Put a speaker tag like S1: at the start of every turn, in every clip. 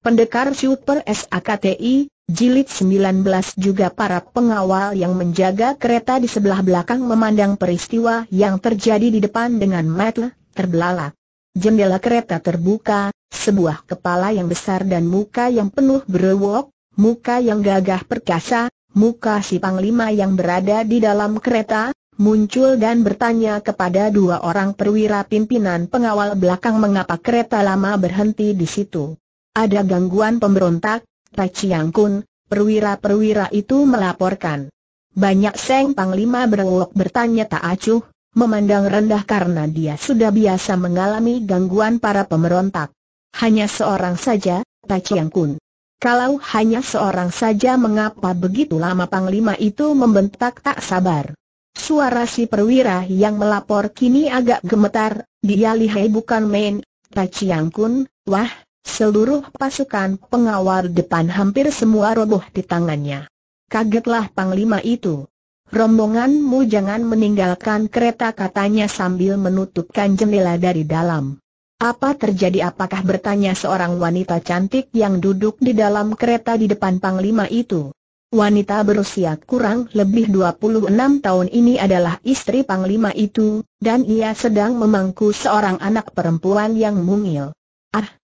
S1: Pendekar Super SAKTI, Jilid 19 juga para pengawal yang menjaga kereta di sebelah belakang memandang peristiwa yang terjadi di depan dengan mata terbelalak. Jendela kereta terbuka, sebuah kepala yang besar dan muka yang penuh berewok, muka yang gagah perkasa, muka si Panglima yang berada di dalam kereta, muncul dan bertanya kepada dua orang perwira pimpinan pengawal belakang mengapa kereta lama berhenti di situ. Ada gangguan pemberontak, Tai Chiang Kun, perwira-perwira itu melaporkan. Banyak Seng Panglima berolok bertanya tak acuh, memandang rendah karena dia sudah biasa mengalami gangguan para pemberontak. Hanya seorang saja, Tai Chiang Kun. Kalau hanya seorang saja mengapa begitu lama Panglima itu membentak tak sabar. Suara si perwira yang melapor kini agak gemetar, dia lihai bukan main, Tai Chiang Kun, wah, Seluruh pasukan pengawal depan hampir semua roboh di tangannya. Kagetlah Panglima itu. Rombonganmu jangan meninggalkan kereta katanya sambil menutupkan jendela dari dalam. Apa terjadi apakah bertanya seorang wanita cantik yang duduk di dalam kereta di depan Panglima itu. Wanita berusia kurang lebih 26 tahun ini adalah istri Panglima itu, dan ia sedang memangku seorang anak perempuan yang mungil.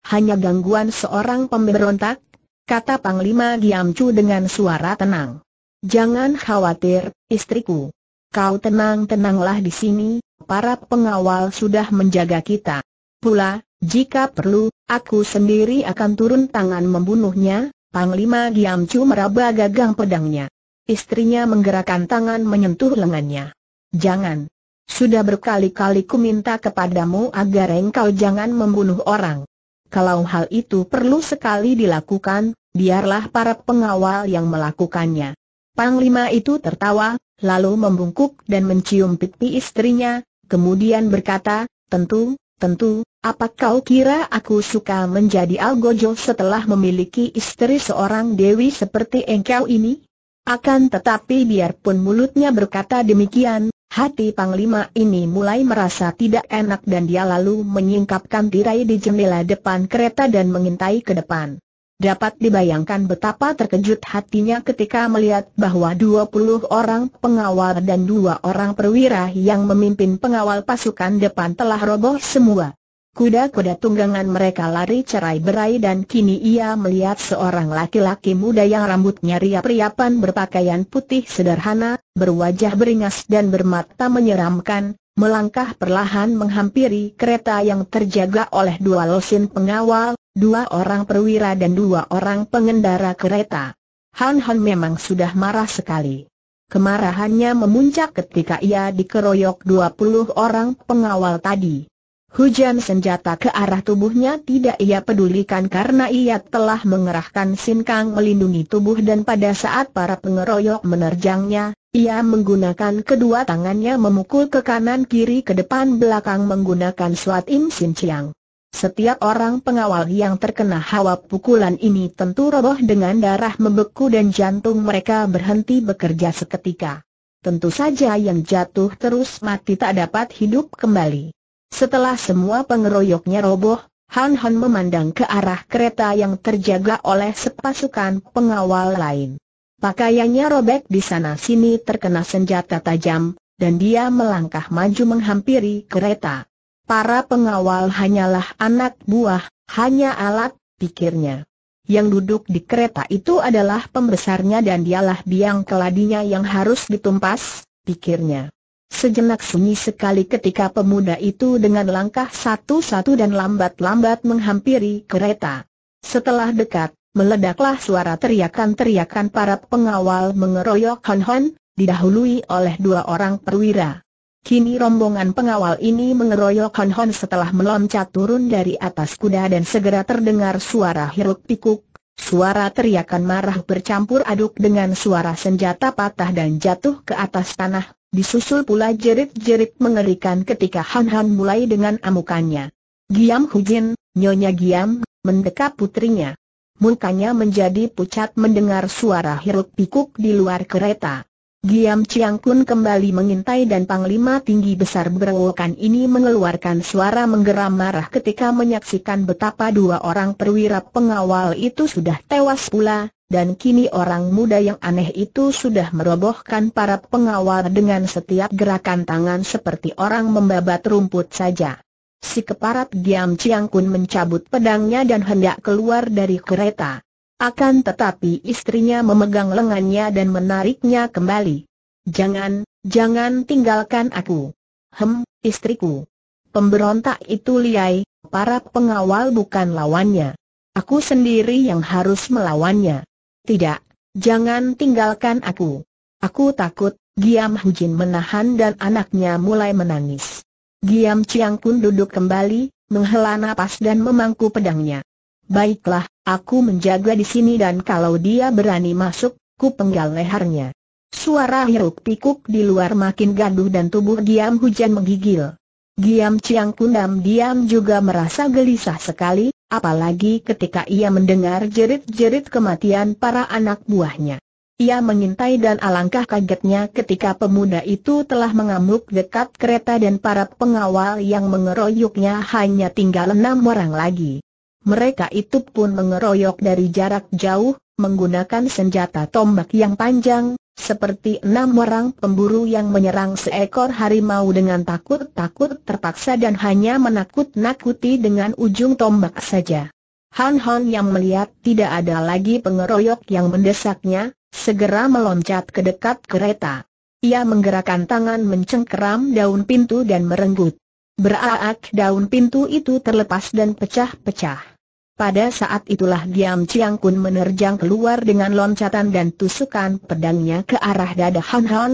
S1: Hanya gangguan seorang pemberontak, kata Panglima Giamcu dengan suara tenang. Jangan khawatir, istriku. Kau tenang-tenanglah di sini, para pengawal sudah menjaga kita. Pula, jika perlu, aku sendiri akan turun tangan membunuhnya, Panglima Giamcu meraba gagang pedangnya. Istrinya menggerakkan tangan menyentuh lengannya. Jangan. Sudah berkali-kali ku minta kepadamu agar engkau jangan membunuh orang. Kalau hal itu perlu sekali dilakukan, biarlah para pengawal yang melakukannya. Panglima itu tertawa, lalu membungkuk dan mencium pipi istrinya, kemudian berkata, tentu, tentu, apa kau kira aku suka menjadi algojo setelah memiliki istri seorang dewi seperti engkau ini? Akan tetapi biarpun mulutnya berkata demikian, Hati Panglima ini mulai merasa tidak enak dan dia lalu menyingkapkan tirai di jendela depan kereta dan mengintai ke depan. Dapat dibayangkan betapa terkejut hatinya ketika melihat bahwa 20 orang pengawal dan dua orang perwira yang memimpin pengawal pasukan depan telah roboh semua. Kuda-kuda tunggangan mereka lari cerai-berai dan kini ia melihat seorang laki-laki muda yang rambutnya riap-riapan berpakaian putih sederhana, berwajah beringas dan bermata menyeramkan, melangkah perlahan menghampiri kereta yang terjaga oleh dua losin pengawal, dua orang perwira dan dua orang pengendara kereta. Han Han memang sudah marah sekali. Kemarahannya memuncak ketika ia dikeroyok 20 orang pengawal tadi. Hujan senjata ke arah tubuhnya tidak ia pedulikan karena ia telah mengerahkan sinkang melindungi tubuh dan pada saat para pengeroyok menerjangnya, ia menggunakan kedua tangannya memukul ke kanan kiri ke depan belakang menggunakan suat im sin chiang. Setiap orang pengawal yang terkena hawa pukulan ini tentu roboh dengan darah membeku dan jantung mereka berhenti bekerja seketika. Tentu saja yang jatuh terus mati tak dapat hidup kembali. Setelah semua pengeroyoknya roboh, Han Han memandang ke arah kereta yang terjaga oleh sepasukan pengawal lain. Pakaiannya robek di sana-sini terkena senjata tajam, dan dia melangkah maju menghampiri kereta. Para pengawal hanyalah anak buah, hanya alat, pikirnya. Yang duduk di kereta itu adalah pembesarnya dan dialah biang keladinya yang harus ditumpas, pikirnya. Sejenak sunyi sekali ketika pemuda itu dengan langkah satu-satu dan lambat-lambat menghampiri kereta. Setelah dekat, meledaklah suara teriakan-teriakan para pengawal mengeroyok Hon Hon, didahului oleh dua orang perwira. Kini rombongan pengawal ini mengeroyok Hon Hon setelah meloncat turun dari atas kuda dan segera terdengar suara hiruk pikuk, suara teriakan marah bercampur aduk dengan suara senjata patah dan jatuh ke atas tanah, Disusul pula jerit-jerit mengerikan ketika Han Han mulai dengan amukannya. Giam Hujin, Nyonya Giam, mendekap putrinya. Mukanya menjadi pucat mendengar suara hiruk pikuk di luar kereta. Giam Chiang Kun kembali mengintai dan Panglima tinggi besar berewokan ini mengeluarkan suara menggeram marah ketika menyaksikan betapa dua orang perwira pengawal itu sudah tewas pula, dan kini orang muda yang aneh itu sudah merobohkan para pengawal dengan setiap gerakan tangan seperti orang membabat rumput saja. Si keparat Giam Chiang Kun mencabut pedangnya dan hendak keluar dari kereta. Akan tetapi istrinya memegang lengannya dan menariknya kembali. Jangan, jangan tinggalkan aku. Hem, istriku. Pemberontak itu liai, para pengawal bukan lawannya. Aku sendiri yang harus melawannya. Tidak, jangan tinggalkan aku. Aku takut, Giam Hujin menahan dan anaknya mulai menangis. Giam Chiang Kun duduk kembali, menghela napas dan memangku pedangnya. Baiklah, aku menjaga di sini dan kalau dia berani masuk, ku penggal lehernya. Suara hiruk pikuk di luar makin gaduh dan tubuh Giam Hujan menggigil. Giam Chiang Kundam diam juga merasa gelisah sekali, apalagi ketika ia mendengar jerit-jerit kematian para anak buahnya. Ia mengintai dan alangkah kagetnya ketika pemuda itu telah mengamuk dekat kereta dan para pengawal yang mengeroyoknya hanya tinggal enam orang lagi. Mereka itu pun mengeroyok dari jarak jauh, menggunakan senjata tombak yang panjang, seperti enam orang pemburu yang menyerang seekor harimau dengan takut-takut terpaksa dan hanya menakut-nakuti dengan ujung tombak saja. Han Hon yang melihat tidak ada lagi pengeroyok yang mendesaknya, segera meloncat ke dekat kereta. Ia menggerakkan tangan mencengkeram daun pintu dan merenggut. Beraak daun pintu itu terlepas dan pecah-pecah. Pada saat itulah Giam Chiang Kun menerjang keluar dengan loncatan dan tusukan pedangnya ke arah dada Han Hon.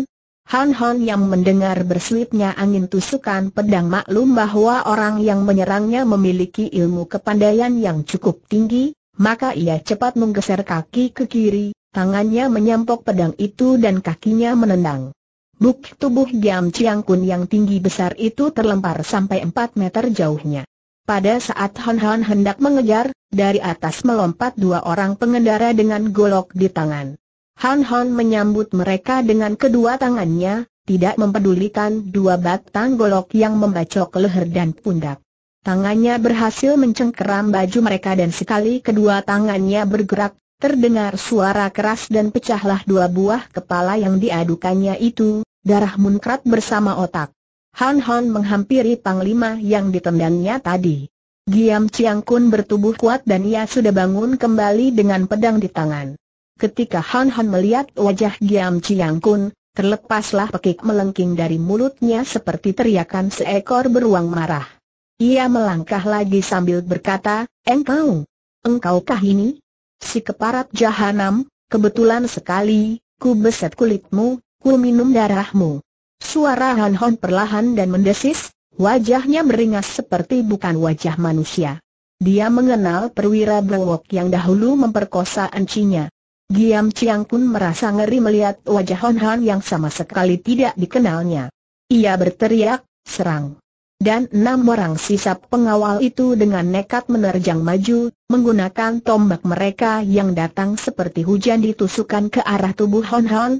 S1: Han Hon yang mendengar berselipnya angin tusukan pedang maklum bahwa orang yang menyerangnya memiliki ilmu kepandaian yang cukup tinggi, maka ia cepat menggeser kaki ke kiri, tangannya menyampok pedang itu dan kakinya menendang. Buk tubuh Giam Chiang Kun yang tinggi besar itu terlempar sampai 4 meter jauhnya. Pada saat Hon Hon hendak mengejar, dari atas melompat dua orang pengendara dengan golok di tangan. Han Hon menyambut mereka dengan kedua tangannya, tidak mempedulikan dua batang golok yang membacok leher dan pundak. Tangannya berhasil mencengkeram baju mereka dan sekali kedua tangannya bergerak, terdengar suara keras dan pecahlah dua buah kepala yang diadukannya itu, darah munkrat bersama otak. Han Hon menghampiri panglima yang ditendangnya tadi. Giam Chiang Kun bertubuh kuat dan ia sudah bangun kembali dengan pedang di tangan. Ketika Han Hon melihat wajah Giam Chiang Kun, terlepaslah pekik melengking dari mulutnya seperti teriakan seekor beruang marah. Ia melangkah lagi sambil berkata, Engkau, engkaukah ini? Si keparat jahanam, kebetulan sekali, ku beset kulitmu, ku minum darahmu. Suara Han Hon perlahan dan mendesis, wajahnya beringas seperti bukan wajah manusia. Dia mengenal perwira brewok yang dahulu memperkosa encinya. Giam Chiang pun merasa ngeri melihat wajah Hon Han yang sama sekali tidak dikenalnya. Ia berteriak, serang. Dan enam orang sisa pengawal itu dengan nekat menerjang maju, menggunakan tombak mereka yang datang seperti hujan ditusukkan ke arah tubuh Hon Han,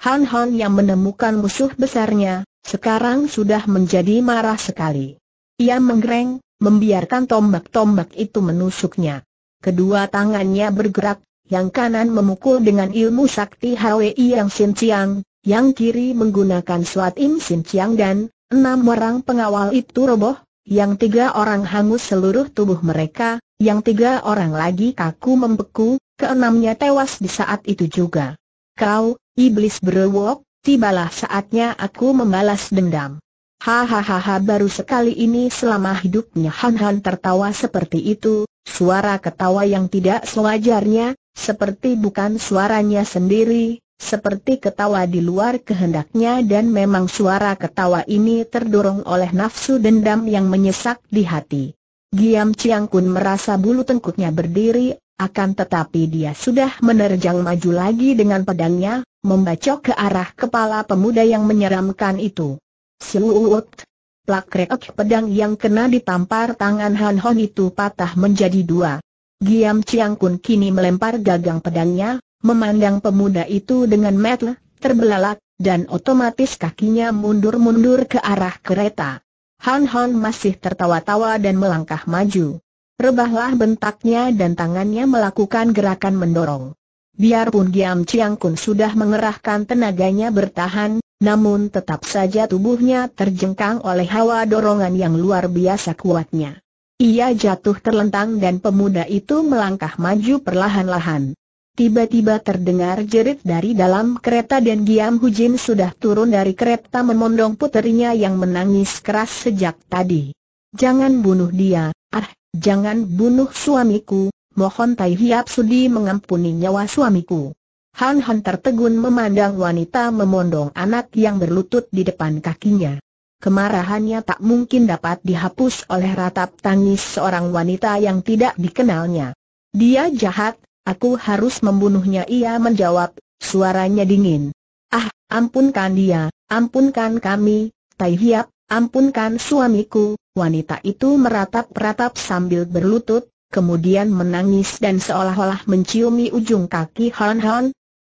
S1: Han Han yang menemukan musuh besarnya, sekarang sudah menjadi marah sekali. Ia menggereng, membiarkan tombak-tombak itu menusuknya. Kedua tangannya bergerak, yang kanan memukul dengan ilmu sakti HWI yang Sinciang, yang kiri menggunakan Suat Im Sinciang dan enam orang pengawal itu roboh, yang tiga orang hangus seluruh tubuh mereka, yang tiga orang lagi kaku membeku, keenamnya tewas di saat itu juga. Kau, iblis berewok, tibalah saatnya aku membalas dendam. Hahaha baru sekali ini selama hidupnya Han Han tertawa seperti itu, suara ketawa yang tidak sewajarnya, seperti bukan suaranya sendiri, seperti ketawa di luar kehendaknya dan memang suara ketawa ini terdorong oleh nafsu dendam yang menyesak di hati. Giam Chiang Kun merasa bulu tengkuknya berdiri, akan tetapi dia sudah menerjang maju lagi dengan pedangnya, membacok ke arah kepala pemuda yang menyeramkan itu. Siuut! Plak reok pedang yang kena ditampar tangan Han Hon itu patah menjadi dua. Giam Chiang Kun kini melempar gagang pedangnya, memandang pemuda itu dengan metel, terbelalak, dan otomatis kakinya mundur-mundur ke arah kereta. Han Han masih tertawa-tawa dan melangkah maju. Rebahlah bentaknya dan tangannya melakukan gerakan mendorong. Biarpun Giam Chiang Kun sudah mengerahkan tenaganya bertahan, namun tetap saja tubuhnya terjengkang oleh hawa dorongan yang luar biasa kuatnya. Ia jatuh terlentang dan pemuda itu melangkah maju perlahan-lahan. Tiba-tiba terdengar jerit dari dalam kereta dan Giam Hujin sudah turun dari kereta memondong puterinya yang menangis keras sejak tadi. Jangan bunuh dia, ah, jangan bunuh suamiku, mohon Tai Hiap sudi mengampuni nyawa suamiku. Han Han tertegun memandang wanita memondong anak yang berlutut di depan kakinya. Kemarahannya tak mungkin dapat dihapus oleh ratap tangis seorang wanita yang tidak dikenalnya. Dia jahat, aku harus membunuhnya ia menjawab, suaranya dingin. Ah, ampunkan dia, ampunkan kami, Tai Hiap, ampunkan suamiku, wanita itu meratap-ratap sambil berlutut, kemudian menangis dan seolah-olah menciumi ujung kaki Han Han.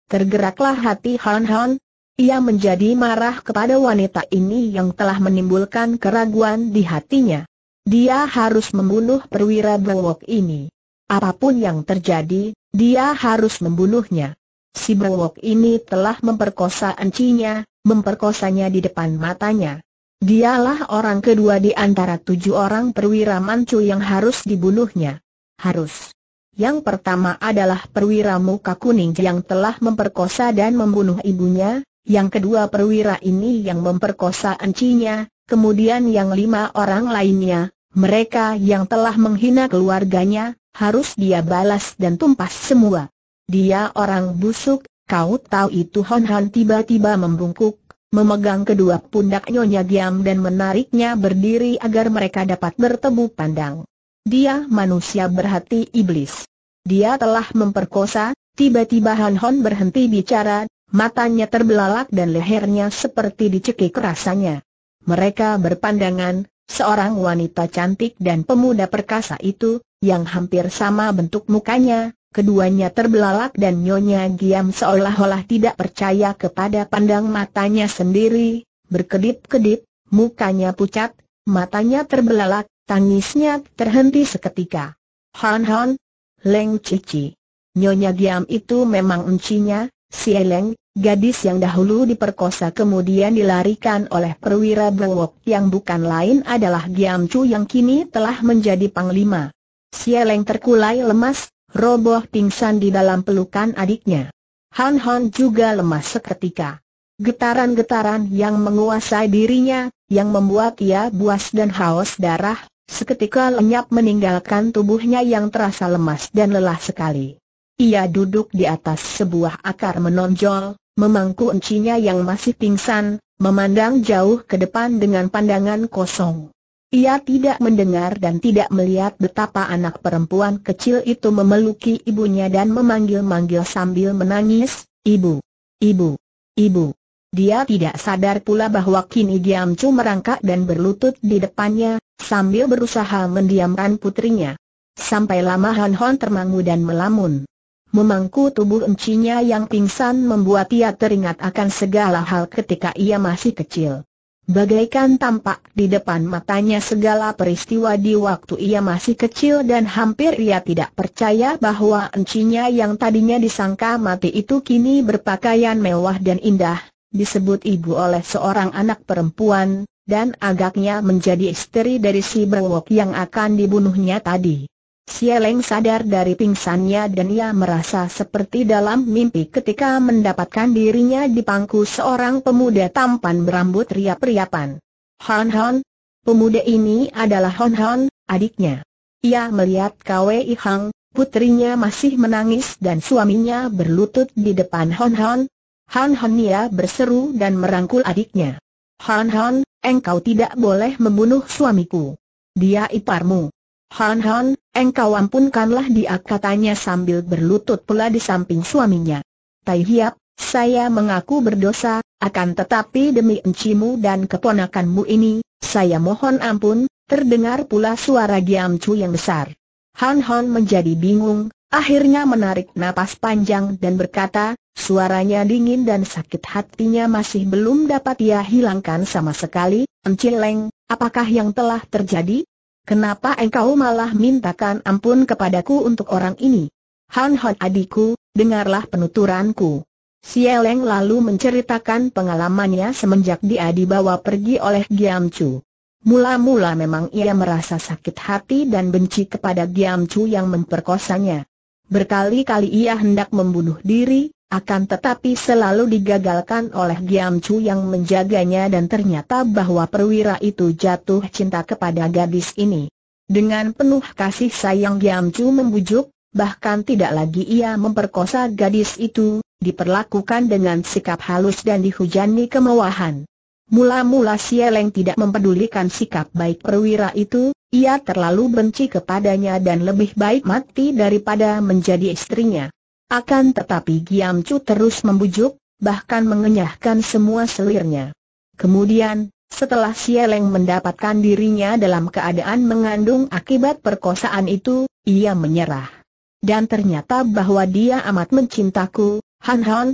S1: Tergeraklah hati Han Han. Ia menjadi marah kepada wanita ini yang telah menimbulkan keraguan di hatinya. Dia harus membunuh perwira Browok ini. Apa pun yang terjadi, dia harus membunuhnya. Si Browok ini telah memperkosa encinya, memperkosanya di depan matanya. Dialah orang kedua di antara tujuh orang perwira mancu yang harus dibunuhnya harus. Yang pertama adalah perwira muka kuning yang telah memperkosa dan membunuh ibunya, yang kedua perwira ini yang memperkosa encinya, kemudian yang lima orang lainnya, mereka yang telah menghina keluarganya, harus dia balas dan tumpas semua. Dia orang busuk, kau tahu itu Hon Hon tiba-tiba membungkuk, memegang kedua pundak Nyonya Giam dan menariknya berdiri agar mereka dapat bertemu pandang. Dia manusia berhati iblis. Dia telah memperkosa, tiba-tiba Han Hon berhenti bicara, matanya terbelalak dan lehernya seperti dicekik rasanya. Mereka berpandangan, seorang wanita cantik dan pemuda perkasa itu, yang hampir sama bentuk mukanya, keduanya terbelalak dan Nyonya Giam seolah-olah tidak percaya kepada pandang matanya sendiri, berkedip-kedip, mukanya pucat, matanya terbelalak, Tangisnya terhenti seketika. Han Han, Leng Cici. Nyonya Giam itu memang encinya, si Leng, gadis yang dahulu diperkosa kemudian dilarikan oleh perwira Brewok yang bukan lain adalah Giam Chu yang kini telah menjadi panglima. Si Leng terkulai lemas, roboh pingsan di dalam pelukan adiknya. Han Han juga lemas seketika. Getaran-getaran yang menguasai dirinya, yang membuat ia buas dan haus darah, Seketika lenyap meninggalkan tubuhnya yang terasa lemas dan lelah sekali. Ia duduk di atas sebuah akar menonjol, memangku encinya yang masih pingsan, memandang jauh ke depan dengan pandangan kosong. Ia tidak mendengar dan tidak melihat betapa anak perempuan kecil itu memeluki ibunya dan memanggil-manggil sambil menangis, Ibu, Ibu, Ibu. Dia tidak sadar pula bahwa kini Giam Chu merangkak dan berlutut di depannya, sambil berusaha mendiamkan putrinya. Sampai lama Han Hon termangu dan melamun. Memangku tubuh encinya yang pingsan membuat ia teringat akan segala hal ketika ia masih kecil. Bagaikan tampak di depan matanya segala peristiwa di waktu ia masih kecil dan hampir ia tidak percaya bahwa encinya yang tadinya disangka mati itu kini berpakaian mewah dan indah, disebut ibu oleh seorang anak perempuan, dan agaknya menjadi istri dari si Brewok yang akan dibunuhnya tadi. Sieleng sadar dari pingsannya dan ia merasa seperti dalam mimpi ketika mendapatkan dirinya di pangku seorang pemuda tampan berambut riap-riapan. Hon Hon, pemuda ini adalah Hon Hon, adiknya. Ia melihat Kwei Hang, putrinya masih menangis dan suaminya berlutut di depan Hon Hon, Han Han Nia berseru dan merangkul adiknya. Han Han, engkau tidak boleh membunuh suamiku. Dia iparmu. Han Han, engkau ampunkanlah dia katanya sambil berlutut pula di samping suaminya. Tai Hiap, saya mengaku berdosa, akan tetapi demi encimu dan keponakanmu ini, saya mohon ampun, terdengar pula suara Giam Chu yang besar. Han Han menjadi bingung, akhirnya menarik napas panjang dan berkata, Suaranya dingin dan sakit hatinya masih belum dapat ia hilangkan sama sekali. Encileng, apakah yang telah terjadi? Kenapa engkau malah mintakan ampun kepadaku untuk orang ini? Han Han adikku, dengarlah penuturanku. Sieleng lalu menceritakan pengalamannya semenjak dia dibawa pergi oleh Giam Chu. Mula-mula memang ia merasa sakit hati dan benci kepada Giam Chu yang memperkosanya. Berkali-kali ia hendak membunuh diri, akan tetapi selalu digagalkan oleh Giam Chu yang menjaganya dan ternyata bahwa perwira itu jatuh cinta kepada gadis ini. Dengan penuh kasih sayang Giam Chu membujuk, bahkan tidak lagi ia memperkosa gadis itu, diperlakukan dengan sikap halus dan dihujani kemewahan. Mula-mula Sieleng tidak mempedulikan sikap baik perwira itu, ia terlalu benci kepadanya dan lebih baik mati daripada menjadi istrinya. Akan tetapi Giam Chu terus membujuk, bahkan mengenyahkan semua selirnya. Kemudian, setelah Sieleng mendapatkan dirinya dalam keadaan mengandung akibat perkosaan itu, ia menyerah. Dan ternyata bahwa dia amat mencintaku, Han Han,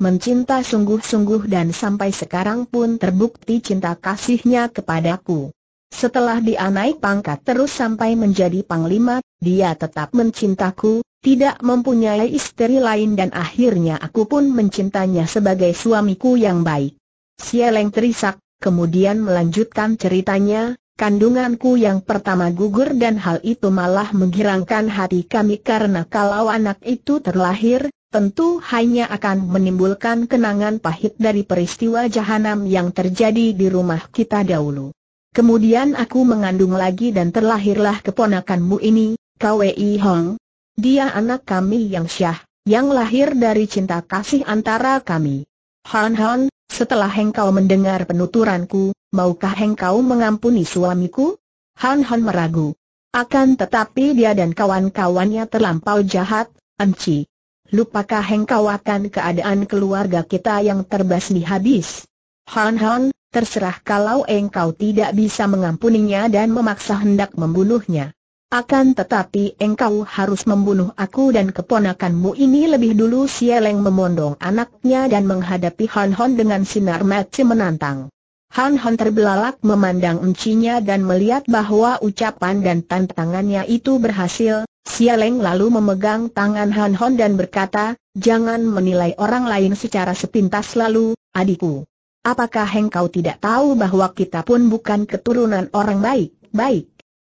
S1: mencinta sungguh-sungguh dan sampai sekarang pun terbukti cinta kasihnya kepadaku. Setelah dia naik pangkat terus sampai menjadi panglima, dia tetap mencintaku, tidak mempunyai istri lain dan akhirnya aku pun mencintanya sebagai suamiku yang baik. Sieleng terisak, kemudian melanjutkan ceritanya, kandunganku yang pertama gugur dan hal itu malah menggirangkan hati kami karena kalau anak itu terlahir, tentu hanya akan menimbulkan kenangan pahit dari peristiwa jahanam yang terjadi di rumah kita dahulu. Kemudian aku mengandung lagi dan terlahirlah keponakanmu ini, Kwei Hong, dia anak kami yang syah, yang lahir dari cinta kasih antara kami. Han Han, setelah engkau mendengar penuturanku, maukah engkau mengampuni suamiku? Han Han meragu. Akan tetapi dia dan kawan-kawannya terlampau jahat, Enci. Lupakah engkau akan keadaan keluarga kita yang terbasmi habis? Han Han, terserah kalau engkau tidak bisa mengampuninya dan memaksa hendak membunuhnya. Akan tetapi engkau harus membunuh aku dan keponakanmu ini lebih dulu Sieleng memondong anaknya dan menghadapi Han Hon dengan sinar mata menantang. Han Hon terbelalak memandang encinya dan melihat bahwa ucapan dan tantangannya itu berhasil, Sieleng lalu memegang tangan Han Hon dan berkata, jangan menilai orang lain secara sepintas lalu, adikku. Apakah engkau tidak tahu bahwa kita pun bukan keturunan orang baik, baik?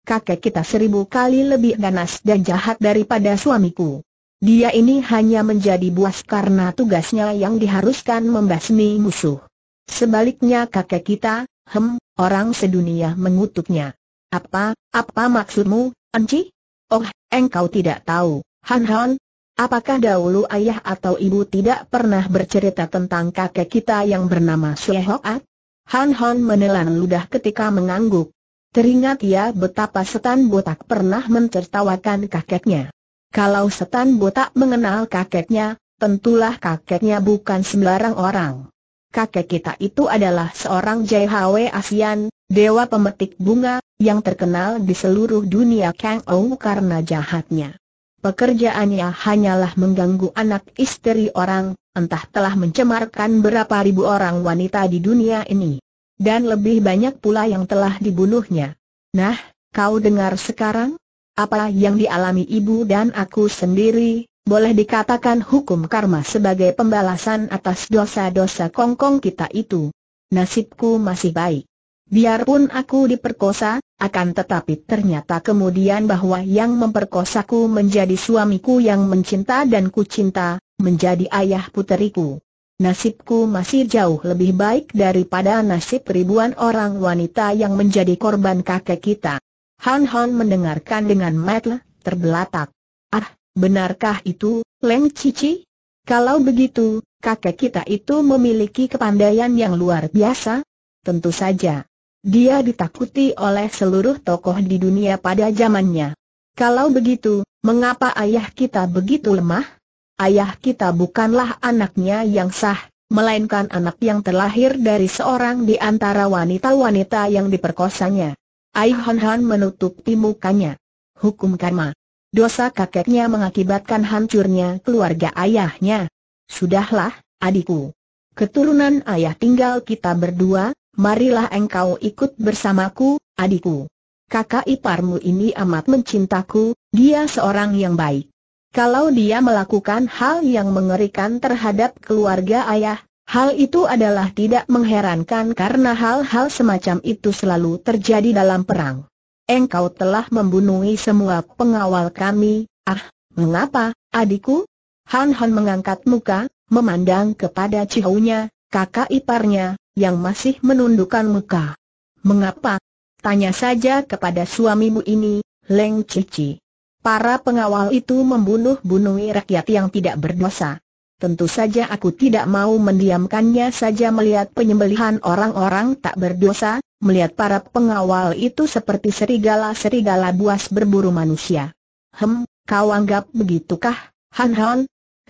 S1: Kakek kita seribu kali lebih ganas dan jahat daripada suamiku. Dia ini hanya menjadi buas karena tugasnya yang diharuskan membasmi musuh. Sebaliknya kakek kita, hem, orang sedunia mengutuknya. Apa, apa maksudmu, Enci? Oh, engkau tidak tahu, Han Han. Apakah dahulu ayah atau ibu tidak pernah bercerita tentang kakek kita yang bernama Sue Hoat? Han Han menelan ludah ketika mengangguk. Teringat ya betapa setan botak pernah mencertawakan kakeknya. Kalau setan botak mengenal kakeknya, tentulah kakeknya bukan sembarang orang. Kakek kita itu adalah seorang JHW Asian, dewa pemetik bunga, yang terkenal di seluruh dunia Kang Ou karena jahatnya. Pekerjaannya hanyalah mengganggu anak istri orang, entah telah mencemarkan berapa ribu orang wanita di dunia ini dan lebih banyak pula yang telah dibunuhnya. Nah, kau dengar sekarang? Apa yang dialami ibu dan aku sendiri, boleh dikatakan hukum karma sebagai pembalasan atas dosa-dosa kongkong kita itu. Nasibku masih baik. Biarpun aku diperkosa, akan tetapi ternyata kemudian bahwa yang memperkosaku menjadi suamiku yang mencinta dan kucinta, menjadi ayah puteriku nasibku masih jauh lebih baik daripada nasib ribuan orang wanita yang menjadi korban kakek kita. Han Han mendengarkan dengan mata terbelatak. Ah, benarkah itu, Leng Cici? Kalau begitu, kakek kita itu memiliki kepandaian yang luar biasa? Tentu saja. Dia ditakuti oleh seluruh tokoh di dunia pada zamannya. Kalau begitu, mengapa ayah kita begitu lemah? Ayah kita bukanlah anaknya yang sah, melainkan anak yang terlahir dari seorang di antara wanita-wanita yang diperkosanya. Ai Hon Han menutupi mukanya. Hukum karma. Dosa kakeknya mengakibatkan hancurnya keluarga ayahnya. Sudahlah, adikku. Keturunan ayah tinggal kita berdua, marilah engkau ikut bersamaku, adikku. Kakak iparmu ini amat mencintaku, dia seorang yang baik. Kalau dia melakukan hal yang mengerikan terhadap keluarga ayah, hal itu adalah tidak mengherankan karena hal-hal semacam itu selalu terjadi dalam perang. Engkau telah membunuhi semua pengawal kami, ah, mengapa, adikku? Han Han mengangkat muka, memandang kepada Cihounya, kakak iparnya, yang masih menundukkan muka. Mengapa? Tanya saja kepada suamimu ini, Leng Cici. Para pengawal itu membunuh-bunuhi rakyat yang tidak berdosa. Tentu saja aku tidak mau mendiamkannya saja melihat penyembelihan orang-orang tak berdosa, melihat para pengawal itu seperti serigala-serigala buas berburu manusia. Hem, kau anggap begitukah, Han Han?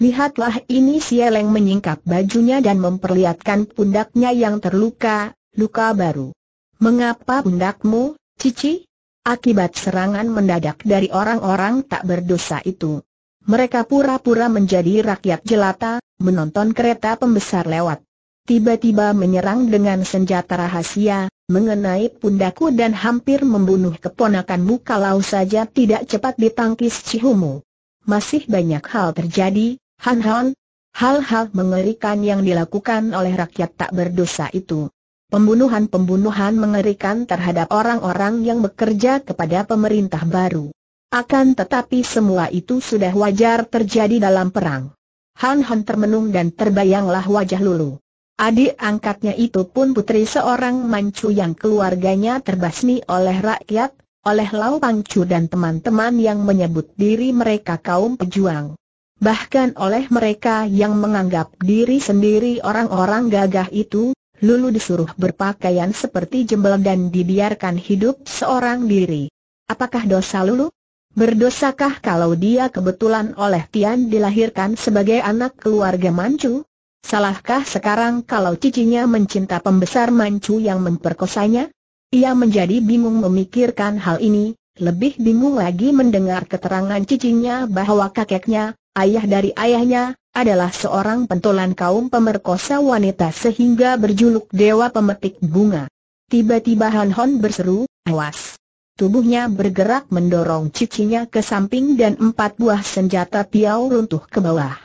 S1: Lihatlah ini si Eleng menyingkap bajunya dan memperlihatkan pundaknya yang terluka, luka baru. Mengapa pundakmu, Cici? Akibat serangan mendadak dari orang-orang tak berdosa itu. Mereka pura-pura menjadi rakyat jelata, menonton kereta pembesar lewat. Tiba-tiba menyerang dengan senjata rahasia, mengenai pundakku dan hampir membunuh keponakanmu kalau saja tidak cepat ditangkis Cihumu. Masih banyak hal terjadi, Han Han. Hal-hal mengerikan yang dilakukan oleh rakyat tak berdosa itu pembunuhan-pembunuhan mengerikan terhadap orang-orang yang bekerja kepada pemerintah baru. Akan tetapi semua itu sudah wajar terjadi dalam perang. Han Han termenung dan terbayanglah wajah Lulu. Adik angkatnya itu pun putri seorang Mancu yang keluarganya terbasmi oleh rakyat, oleh Lau Pangcu dan teman-teman yang menyebut diri mereka kaum pejuang. Bahkan oleh mereka yang menganggap diri sendiri orang-orang gagah itu, Lulu disuruh berpakaian seperti jembel dan dibiarkan hidup seorang diri. Apakah dosa Lulu? Berdosakah kalau dia kebetulan oleh Tian dilahirkan sebagai anak keluarga Mancu? Salahkah sekarang kalau cicinya mencinta pembesar Mancu yang memperkosanya? Ia menjadi bingung memikirkan hal ini, lebih bingung lagi mendengar keterangan cicinya bahwa kakeknya, ayah dari ayahnya, adalah seorang pentolan kaum pemerkosa wanita sehingga berjuluk Dewa Pemetik Bunga. Tiba-tiba Han Hon berseru, awas. Tubuhnya bergerak mendorong cicinya ke samping dan empat buah senjata piau runtuh ke bawah.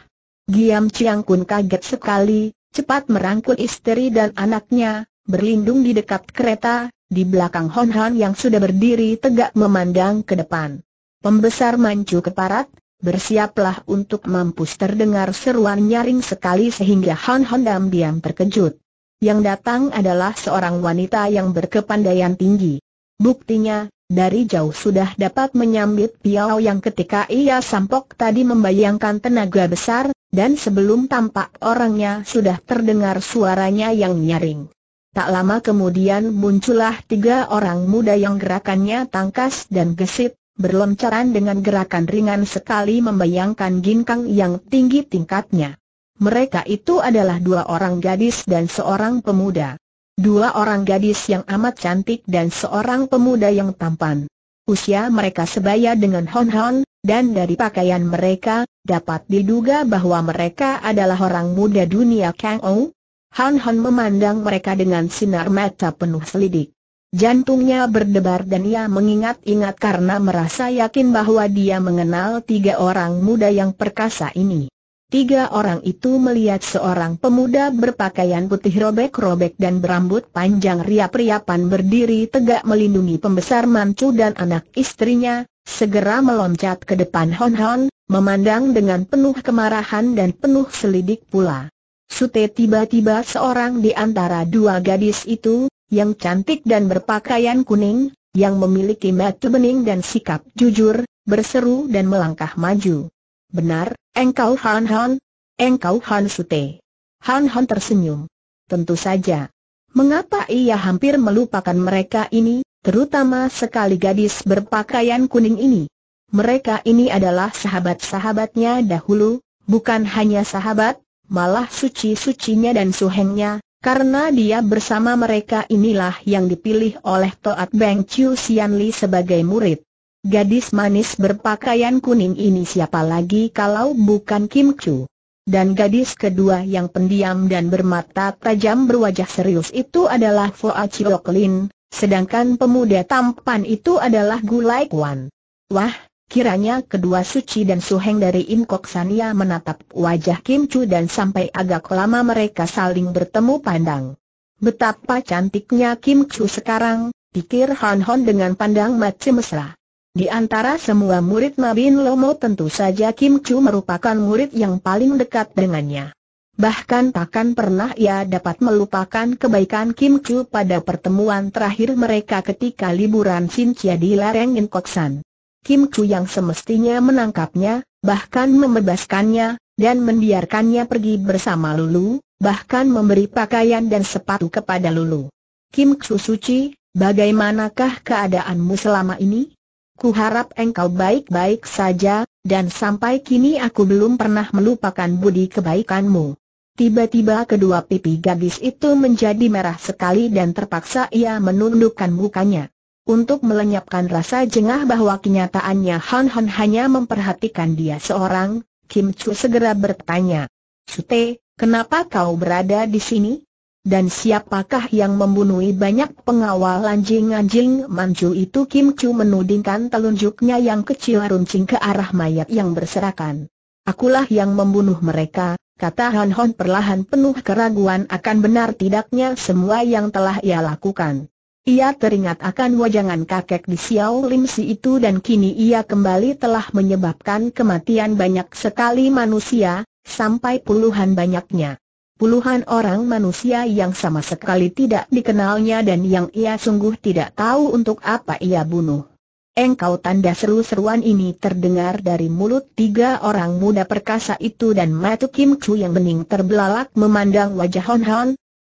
S1: Giam Chiang Kun kaget sekali, cepat merangkul istri dan anaknya, berlindung di dekat kereta, di belakang Hon Han yang sudah berdiri tegak memandang ke depan. Pembesar Mancu keparat, bersiaplah untuk mampus terdengar seruan nyaring sekali sehingga Han Han diam-diam terkejut. Yang datang adalah seorang wanita yang berkepandaian tinggi. Buktinya, dari jauh sudah dapat menyambit Piao yang ketika ia sampok tadi membayangkan tenaga besar, dan sebelum tampak orangnya sudah terdengar suaranya yang nyaring. Tak lama kemudian muncullah tiga orang muda yang gerakannya tangkas dan gesit, berloncaran dengan gerakan ringan sekali membayangkan ginkang yang tinggi tingkatnya. Mereka itu adalah dua orang gadis dan seorang pemuda. Dua orang gadis yang amat cantik dan seorang pemuda yang tampan. Usia mereka sebaya dengan Hon Hon, dan dari pakaian mereka, dapat diduga bahwa mereka adalah orang muda dunia Kang Ou. Han Hon memandang mereka dengan sinar mata penuh selidik. Jantungnya berdebar dan ia mengingat-ingat karena merasa yakin bahwa dia mengenal tiga orang muda yang perkasa ini. Tiga orang itu melihat seorang pemuda berpakaian putih robek-robek dan berambut panjang riap-riapan berdiri tegak melindungi pembesar mancu dan anak istrinya, segera meloncat ke depan Hon Hon, memandang dengan penuh kemarahan dan penuh selidik pula. Sute tiba-tiba seorang di antara dua gadis itu, yang cantik dan berpakaian kuning, yang memiliki mata bening dan sikap jujur, berseru dan melangkah maju. Benar, engkau Han Han? Engkau Han Sute. Han Han tersenyum. Tentu saja. Mengapa ia hampir melupakan mereka ini, terutama sekali gadis berpakaian kuning ini? Mereka ini adalah sahabat-sahabatnya dahulu, bukan hanya sahabat, malah suci-sucinya dan suhengnya, karena dia bersama mereka inilah yang dipilih oleh Toat Beng Chiu Sian Li sebagai murid. Gadis manis berpakaian kuning ini siapa lagi kalau bukan Kim Chu? Dan gadis kedua yang pendiam dan bermata tajam berwajah serius itu adalah Foa Chioklin, sedangkan pemuda tampan itu adalah Gulai Kwan. Wah, kiranya kedua suci dan suheng dari Im Kok Sania menatap wajah Kim Chu dan sampai agak lama mereka saling bertemu pandang. Betapa cantiknya Kim Chu sekarang, pikir Han Hon dengan pandang mata mesra. Di antara semua murid Mabin Lomo tentu saja Kim Chu merupakan murid yang paling dekat dengannya. Bahkan takkan pernah ia dapat melupakan kebaikan Kim Chu pada pertemuan terakhir mereka ketika liburan Sintia di lereng Inkoksan. Kim Chu yang semestinya menangkapnya, bahkan membebaskannya, dan membiarkannya pergi bersama Lulu, bahkan memberi pakaian dan sepatu kepada Lulu. Kim Chu Suci, bagaimanakah keadaanmu selama ini? Kuharap engkau baik-baik saja, dan sampai kini aku belum pernah melupakan budi kebaikanmu. Tiba-tiba kedua pipi gadis itu menjadi merah sekali dan terpaksa ia menundukkan mukanya. Untuk melenyapkan rasa jengah bahwa kenyataannya Han Han hanya memperhatikan dia seorang, Kim Chu segera bertanya. Sute, kenapa kau berada di sini? Dan siapakah yang membunuh banyak pengawal anjing-anjing manju itu Kim Chu menudingkan telunjuknya yang kecil runcing ke arah mayat yang berserakan. Akulah yang membunuh mereka, kata Han Hon perlahan penuh keraguan akan benar tidaknya semua yang telah ia lakukan. Ia teringat akan wajangan kakek di Xiao Lim Si itu dan kini ia kembali telah menyebabkan kematian banyak sekali manusia, sampai puluhan banyaknya puluhan orang manusia yang sama sekali tidak dikenalnya dan yang ia sungguh tidak tahu untuk apa ia bunuh. Engkau tanda seru-seruan ini terdengar dari mulut tiga orang muda perkasa itu dan mata Kim Chu yang bening terbelalak memandang wajah Hon Hon.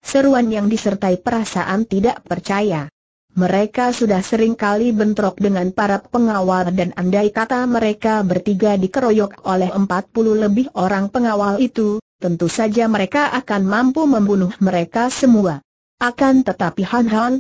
S1: Seruan yang disertai perasaan tidak percaya. Mereka sudah sering kali bentrok dengan para pengawal dan andai kata mereka bertiga dikeroyok oleh 40 lebih orang pengawal itu, tentu saja mereka akan mampu membunuh mereka semua. Akan tetapi Han Han,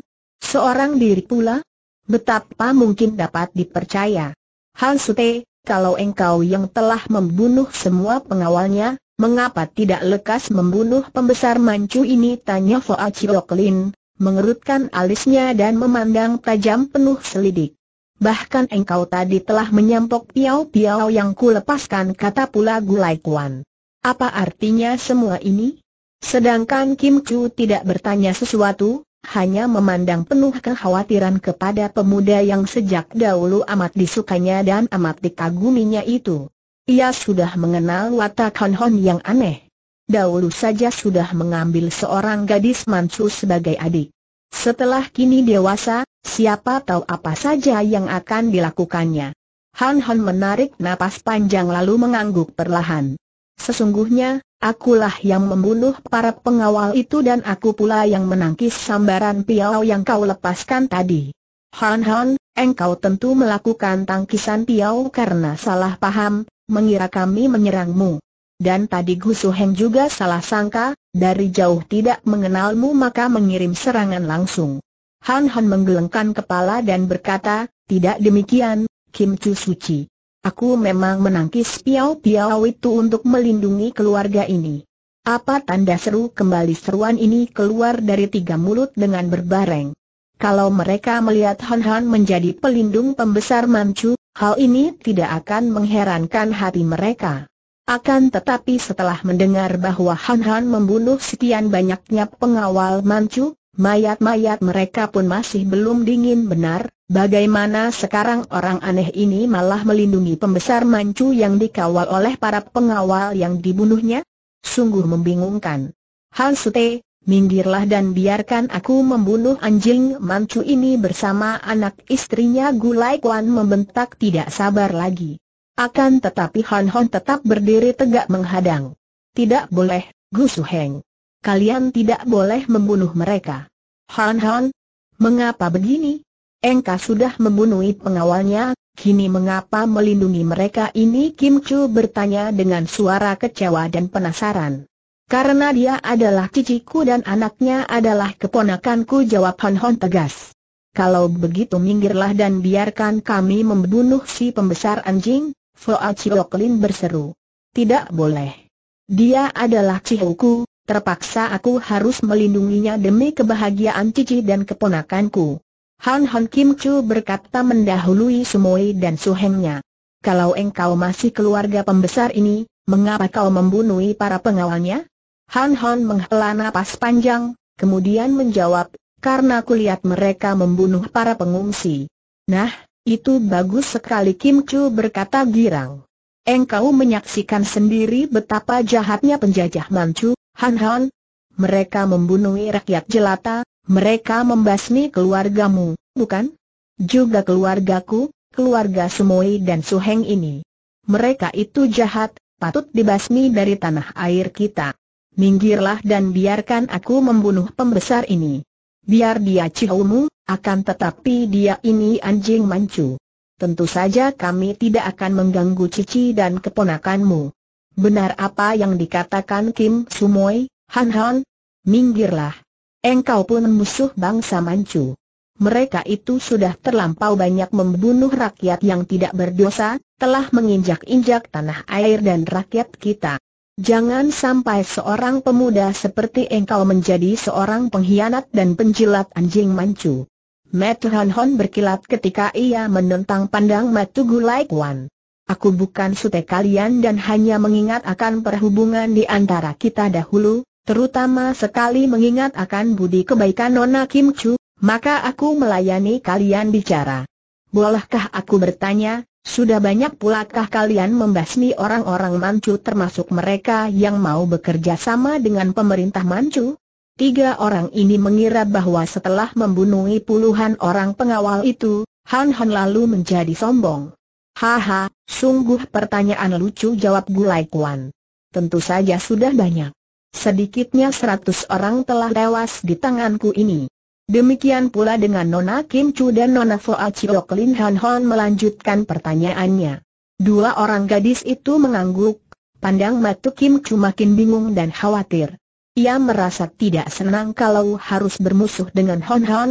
S1: seorang diri pula, betapa mungkin dapat dipercaya. Han Sute, kalau engkau yang telah membunuh semua pengawalnya, mengapa tidak lekas membunuh pembesar mancu ini? Tanya Foa Chioklin, mengerutkan alisnya dan memandang tajam penuh selidik. Bahkan engkau tadi telah menyampok piau-piau yang kulepaskan kata pula Gulai Kuan. Apa artinya semua ini? Sedangkan Kim Chu tidak bertanya sesuatu, hanya memandang penuh kekhawatiran kepada pemuda yang sejak dahulu amat disukanya dan amat dikaguminya itu. Ia sudah mengenal watak Hon Hon yang aneh. Dahulu saja sudah mengambil seorang gadis Manchu sebagai adik. Setelah kini dewasa, siapa tahu apa saja yang akan dilakukannya. Han Hon menarik napas panjang lalu mengangguk perlahan. Sesungguhnya, akulah yang membunuh para pengawal itu dan aku pula yang menangkis sambaran piau yang kau lepaskan tadi. Han Han, engkau tentu melakukan tangkisan piau karena salah paham, mengira kami menyerangmu. Dan tadi Gu Heng juga salah sangka, dari jauh tidak mengenalmu maka mengirim serangan langsung. Han Han menggelengkan kepala dan berkata, tidak demikian, Kim Chu Suci. Aku memang menangkis piau-piau itu untuk melindungi keluarga ini. Apa tanda seru kembali seruan ini keluar dari tiga mulut dengan berbareng. Kalau mereka melihat Han Han menjadi pelindung pembesar Manchu, hal ini tidak akan mengherankan hati mereka. Akan tetapi setelah mendengar bahwa Han Han membunuh sekian banyaknya pengawal Manchu, mayat-mayat mereka pun masih belum dingin benar, Bagaimana sekarang orang aneh ini malah melindungi pembesar Mancu yang dikawal oleh para pengawal yang dibunuhnya? Sungguh membingungkan. Han Sute, minggirlah dan biarkan aku membunuh anjing Mancu ini bersama anak istrinya Gulai Kwan membentak tidak sabar lagi. Akan tetapi Han Hon tetap berdiri tegak menghadang. Tidak boleh, Gu Heng. Kalian tidak boleh membunuh mereka. Han Han, mengapa begini? Engkau sudah membunuh pengawalnya, kini mengapa melindungi mereka ini Kim Chu bertanya dengan suara kecewa dan penasaran. Karena dia adalah ciciku dan anaknya adalah keponakanku jawab Hon Hon tegas. Kalau begitu minggirlah dan biarkan kami membunuh si pembesar anjing, Foa Chioklin berseru. Tidak boleh. Dia adalah Cihuku, terpaksa aku harus melindunginya demi kebahagiaan Cici dan keponakanku. Han Han Kim Chu berkata mendahului Sumoi dan Suhengnya. Kalau engkau masih keluarga pembesar ini, mengapa kau membunuh para pengawalnya? Han Han menghela napas panjang, kemudian menjawab, karena kulihat mereka membunuh para pengungsi. Nah, itu bagus sekali Kim Chu berkata girang. Engkau menyaksikan sendiri betapa jahatnya penjajah Manchu, Han Han. Mereka membunuh rakyat jelata, mereka membasmi keluargamu, bukan? Juga keluargaku, keluarga Sumoi dan Suheng ini. Mereka itu jahat, patut dibasmi dari tanah air kita. Minggirlah dan biarkan aku membunuh pembesar ini. Biar dia cihumu, akan tetapi dia ini anjing mancu. Tentu saja kami tidak akan mengganggu Cici dan keponakanmu. Benar apa yang dikatakan Kim Sumoi, Han Han? Minggirlah. Engkau pun musuh bangsa Manchu. Mereka itu sudah terlampau banyak membunuh rakyat yang tidak berdosa, telah menginjak-injak tanah air dan rakyat kita. Jangan sampai seorang pemuda seperti engkau menjadi seorang pengkhianat dan penjilat anjing Manchu. Matt Han Hon berkilat ketika ia menentang pandang matu Gulai Kwan. Aku bukan sute kalian dan hanya mengingat akan perhubungan di antara kita dahulu, terutama sekali mengingat akan budi kebaikan Nona Kim Chu, maka aku melayani kalian bicara. Bolehkah aku bertanya, sudah banyak pulakah kalian membasmi orang-orang Manchu termasuk mereka yang mau bekerja sama dengan pemerintah Manchu? Tiga orang ini mengira bahwa setelah membunuh puluhan orang pengawal itu, Han Han lalu menjadi sombong. Haha, sungguh pertanyaan lucu jawab Gulai Kuan. Tentu saja sudah banyak. Sedikitnya seratus orang telah tewas di tanganku ini. Demikian pula dengan Nona Kim Chu dan Nona Foa Chiok Lin Han Hon melanjutkan pertanyaannya. Dua orang gadis itu mengangguk, pandang mata Kim Chu makin bingung dan khawatir. Ia merasa tidak senang kalau harus bermusuh dengan Hon Hon.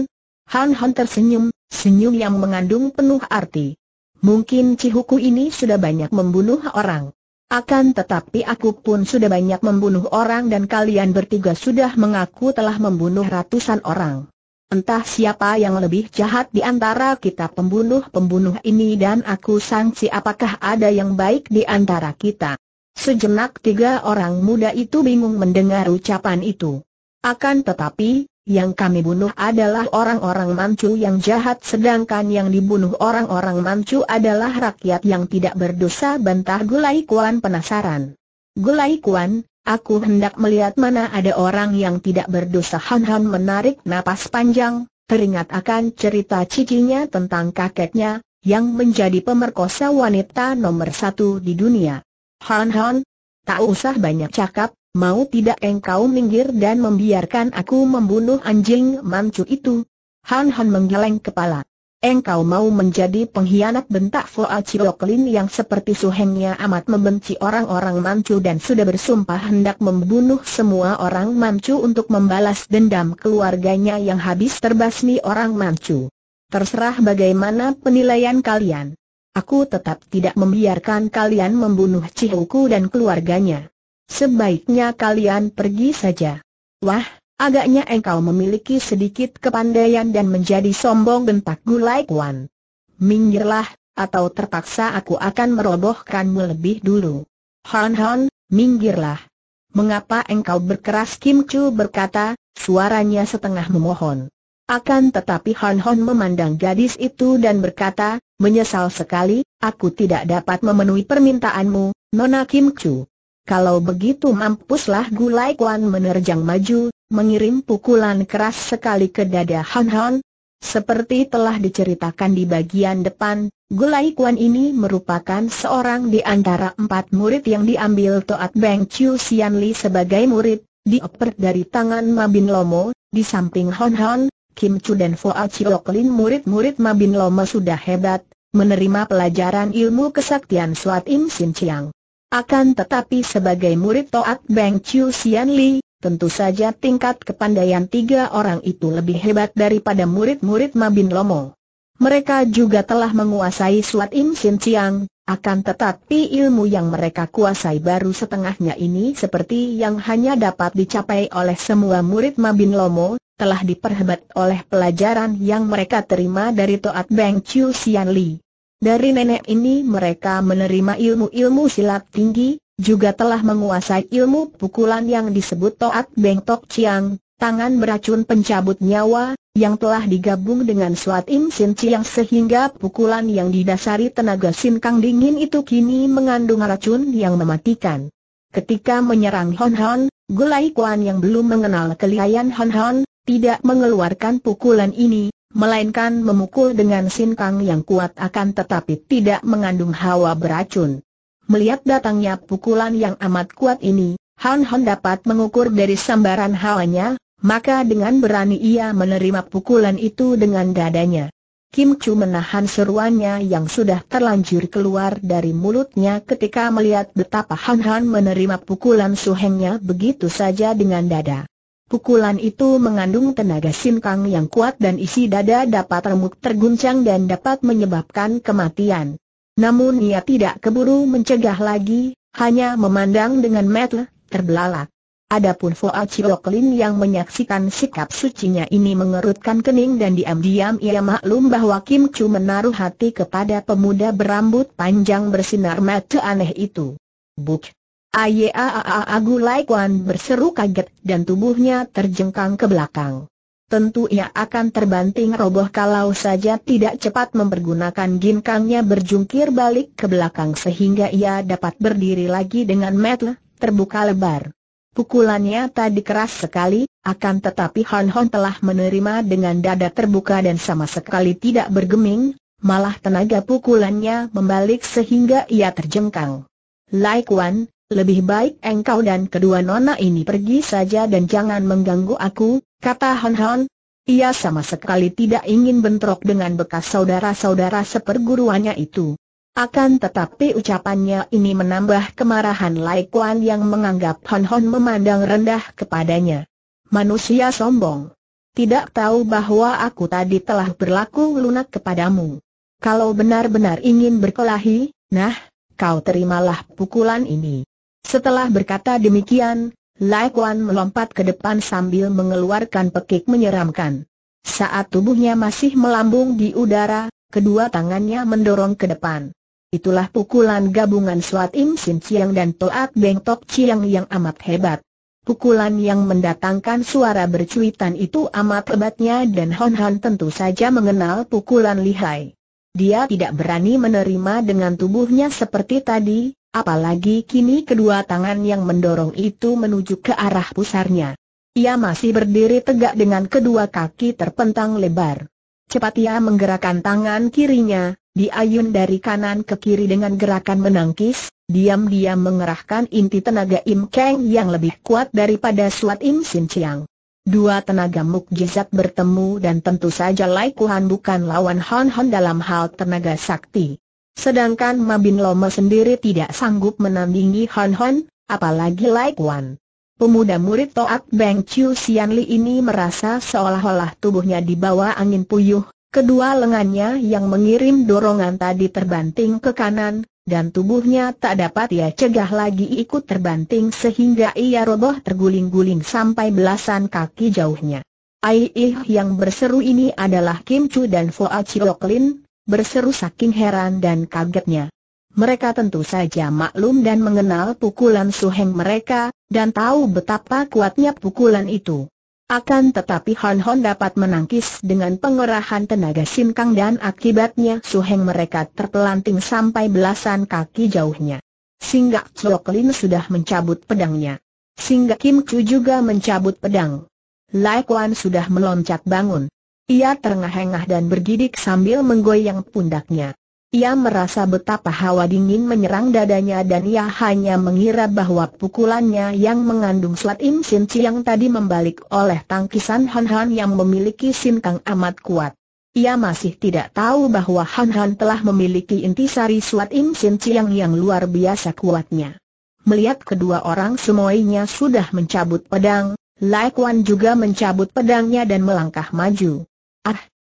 S1: Han Hon tersenyum, senyum yang mengandung penuh arti. Mungkin Cihuku ini sudah banyak membunuh orang. Akan tetapi aku pun sudah banyak membunuh orang dan kalian bertiga sudah mengaku telah membunuh ratusan orang. Entah siapa yang lebih jahat di antara kita pembunuh-pembunuh ini dan aku sangsi apakah ada yang baik di antara kita. Sejenak tiga orang muda itu bingung mendengar ucapan itu. Akan tetapi, yang kami bunuh adalah orang-orang Manchu yang jahat sedangkan yang dibunuh orang-orang Manchu adalah rakyat yang tidak berdosa bantah Gulai Kuan penasaran. Gulai Kuan, aku hendak melihat mana ada orang yang tidak berdosa Han Han menarik napas panjang, teringat akan cerita cicinya tentang kakeknya, yang menjadi pemerkosa wanita nomor satu di dunia. Han Han, tak usah banyak cakap, Mau tidak engkau minggir dan membiarkan aku membunuh anjing mancu itu? Han Han menggeleng kepala. Engkau mau menjadi pengkhianat bentak Foa Chioklin yang seperti suhengnya amat membenci orang-orang Manchu dan sudah bersumpah hendak membunuh semua orang Manchu untuk membalas dendam keluarganya yang habis terbasmi orang Manchu. Terserah bagaimana penilaian kalian. Aku tetap tidak membiarkan kalian membunuh Cihuku dan keluarganya. Sebaiknya kalian pergi saja. Wah, agaknya engkau memiliki sedikit kepandaian dan menjadi sombong bentak Gulai Kuan. Minggirlah, atau terpaksa aku akan merobohkanmu lebih dulu. Han Han, minggirlah. Mengapa engkau berkeras Kim Chu berkata, suaranya setengah memohon. Akan tetapi Han Han memandang gadis itu dan berkata, menyesal sekali, aku tidak dapat memenuhi permintaanmu, Nona Kim Chu. Kalau begitu mampuslah Gulai Kuan menerjang maju, mengirim pukulan keras sekali ke dada Han Han. Seperti telah diceritakan di bagian depan, Gulai Kuan ini merupakan seorang di antara empat murid yang diambil Toat Beng Chiu Sian Li sebagai murid, dioper dari tangan Mabin Lomo, di samping Han Han, Kim Chu dan Foa Chiok Lin murid-murid Mabin Lomo sudah hebat, menerima pelajaran ilmu kesaktian Suat Im Sin Chiang. Akan tetapi sebagai murid Toat Beng Chiu Sian Li, tentu saja tingkat kepandaian tiga orang itu lebih hebat daripada murid-murid Mabin Lomo. Mereka juga telah menguasai Suat Im Sin Chiang, Akan tetapi ilmu yang mereka kuasai baru setengahnya ini seperti yang hanya dapat dicapai oleh semua murid Mabin Lomo, telah diperhebat oleh pelajaran yang mereka terima dari Toat Beng Chiu Sian Li. Dari nenek ini mereka menerima ilmu-ilmu silat tinggi, juga telah menguasai ilmu pukulan yang disebut Toat Beng Tok Chiang, tangan beracun pencabut nyawa, yang telah digabung dengan Suat Im Sin Chiang sehingga pukulan yang didasari tenaga Sin Kang dingin itu kini mengandung racun yang mematikan. Ketika menyerang Hon Hon, Gulai Kuan yang belum mengenal kelihayan Hon Hon, tidak mengeluarkan pukulan ini, melainkan memukul dengan Sin Kang yang kuat akan tetapi tidak mengandung hawa beracun. Melihat datangnya pukulan yang amat kuat ini, Han Han dapat mengukur dari sambaran hawanya, maka dengan berani ia menerima pukulan itu dengan dadanya. Kim Chu menahan seruannya yang sudah terlanjur keluar dari mulutnya ketika melihat betapa Han Han menerima pukulan suhengnya begitu saja dengan dada. Pukulan itu mengandung tenaga sinkang yang kuat dan isi dada dapat remuk terguncang dan dapat menyebabkan kematian. Namun ia tidak keburu mencegah lagi, hanya memandang dengan mata terbelalak. Adapun Foa Chioklin yang menyaksikan sikap sucinya ini mengerutkan kening dan diam-diam ia maklum bahwa Kim Chu menaruh hati kepada pemuda berambut panjang bersinar mata aneh itu. Buk! Ayah Agu Laikwan berseru kaget dan tubuhnya terjengkang ke belakang. Tentu ia akan terbanting roboh kalau saja tidak cepat mempergunakan ginkangnya berjungkir balik ke belakang sehingga ia dapat berdiri lagi dengan mata terbuka lebar. Pukulannya tadi keras sekali, akan tetapi Han Hon telah menerima dengan dada terbuka dan sama sekali tidak bergeming, malah tenaga pukulannya membalik sehingga ia terjengkang. Lai Kuan, lebih baik engkau dan kedua nona ini pergi saja dan jangan mengganggu aku, kata Han Hon. Ia sama sekali tidak ingin bentrok dengan bekas saudara-saudara seperguruannya itu. Akan tetapi ucapannya ini menambah kemarahan Lai Kuan yang menganggap Hon Hon memandang rendah kepadanya. Manusia sombong. Tidak tahu bahwa aku tadi telah berlaku lunak kepadamu. Kalau benar-benar ingin berkelahi, nah, kau terimalah pukulan ini. Setelah berkata demikian, Lai Kuan melompat ke depan sambil mengeluarkan pekik menyeramkan. Saat tubuhnya masih melambung di udara, kedua tangannya mendorong ke depan. Itulah pukulan gabungan Suat Im Sin Chiang dan Toat Beng Tok Chiang yang amat hebat. Pukulan yang mendatangkan suara bercuitan itu amat hebatnya dan Hon Han tentu saja mengenal pukulan lihai. Dia tidak berani menerima dengan tubuhnya seperti tadi, apalagi kini kedua tangan yang mendorong itu menuju ke arah pusarnya. Ia masih berdiri tegak dengan kedua kaki terpentang lebar. Cepat ia menggerakkan tangan kirinya, diayun dari kanan ke kiri dengan gerakan menangkis, diam-diam mengerahkan inti tenaga Im Kang yang lebih kuat daripada Suat Im Sin Chiang. Dua tenaga mukjizat bertemu dan tentu saja Lai Kuhan bukan lawan Han Han dalam hal tenaga sakti. Sedangkan Mabin Loma sendiri tidak sanggup menandingi Han Han, apalagi Lai Kuan. Pemuda murid Toat Beng Chiu Sian Li ini merasa seolah-olah tubuhnya dibawa angin puyuh, Kedua lengannya yang mengirim dorongan tadi terbanting ke kanan, dan tubuhnya tak dapat ia cegah lagi ikut terbanting sehingga ia roboh terguling-guling sampai belasan kaki jauhnya. Ai yang berseru ini adalah Kim Chu dan Foa Chioklin, berseru saking heran dan kagetnya. Mereka tentu saja maklum dan mengenal pukulan suheng mereka, dan tahu betapa kuatnya pukulan itu. Akan tetapi Hon Hon dapat menangkis dengan pengerahan tenaga sinkang dan akibatnya suheng mereka terpelanting sampai belasan kaki jauhnya. Sehingga Chok Lin sudah mencabut pedangnya. Sehingga Kim Chu juga mencabut pedang. Lai Kuan sudah meloncat bangun. Ia terengah-engah dan bergidik sambil menggoyang pundaknya. Ia merasa betapa hawa dingin menyerang dadanya dan ia hanya mengira bahwa pukulannya yang mengandung suat im sin yang tadi membalik oleh tangkisan Han Han yang memiliki sinkang amat kuat. Ia masih tidak tahu bahwa Han Han telah memiliki intisari suat im sin yang luar biasa kuatnya. Melihat kedua orang semuanya sudah mencabut pedang, Lai Kuan juga mencabut pedangnya dan melangkah maju.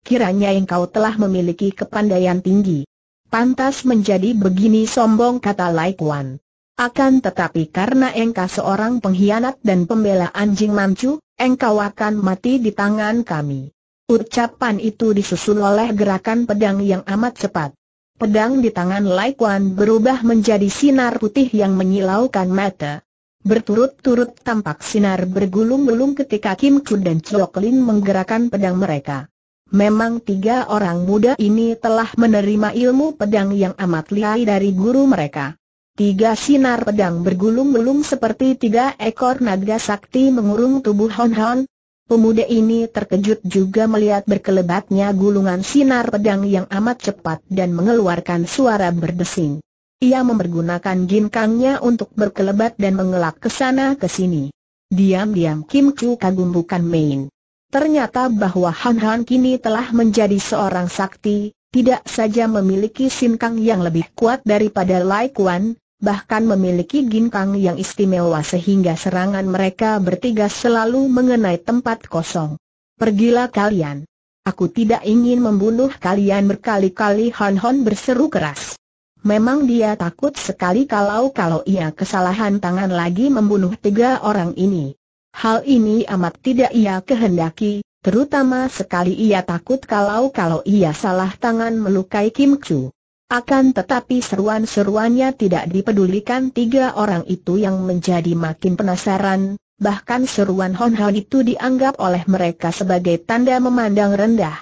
S1: Kiranya engkau telah memiliki kepandaian tinggi. pantas menjadi begini sombong kata Lai Kuan. Akan tetapi karena engkau seorang pengkhianat dan pembela anjing mancu, engkau akan mati di tangan kami. Ucapan itu disusul oleh gerakan pedang yang amat cepat. Pedang di tangan Lai Kuan berubah menjadi sinar putih yang menyilaukan mata. Berturut-turut tampak sinar bergulung-gulung ketika Kim Chu dan Chok Lin menggerakkan pedang mereka. Memang tiga orang muda ini telah menerima ilmu pedang yang amat lihai dari guru mereka. Tiga sinar pedang bergulung-gulung seperti tiga ekor naga sakti mengurung tubuh Hon Hon. Pemuda ini terkejut juga melihat berkelebatnya gulungan sinar pedang yang amat cepat dan mengeluarkan suara berdesing. Ia mempergunakan ginkangnya untuk berkelebat dan mengelak ke sana ke sini. Diam-diam Kim Chu kagum bukan main. Ternyata bahwa Han Han kini telah menjadi seorang sakti, tidak saja memiliki sinkang yang lebih kuat daripada Lai Kuan, bahkan memiliki ginkang yang istimewa sehingga serangan mereka bertiga selalu mengenai tempat kosong. Pergilah kalian. Aku tidak ingin membunuh kalian berkali-kali Han Han berseru keras. Memang dia takut sekali kalau-kalau ia kesalahan tangan lagi membunuh tiga orang ini. Hal ini amat tidak ia kehendaki, terutama sekali ia takut kalau-kalau ia salah tangan melukai Kim Chu. Akan tetapi seruan-seruannya tidak dipedulikan tiga orang itu yang menjadi makin penasaran, bahkan seruan Hon Hon itu dianggap oleh mereka sebagai tanda memandang rendah.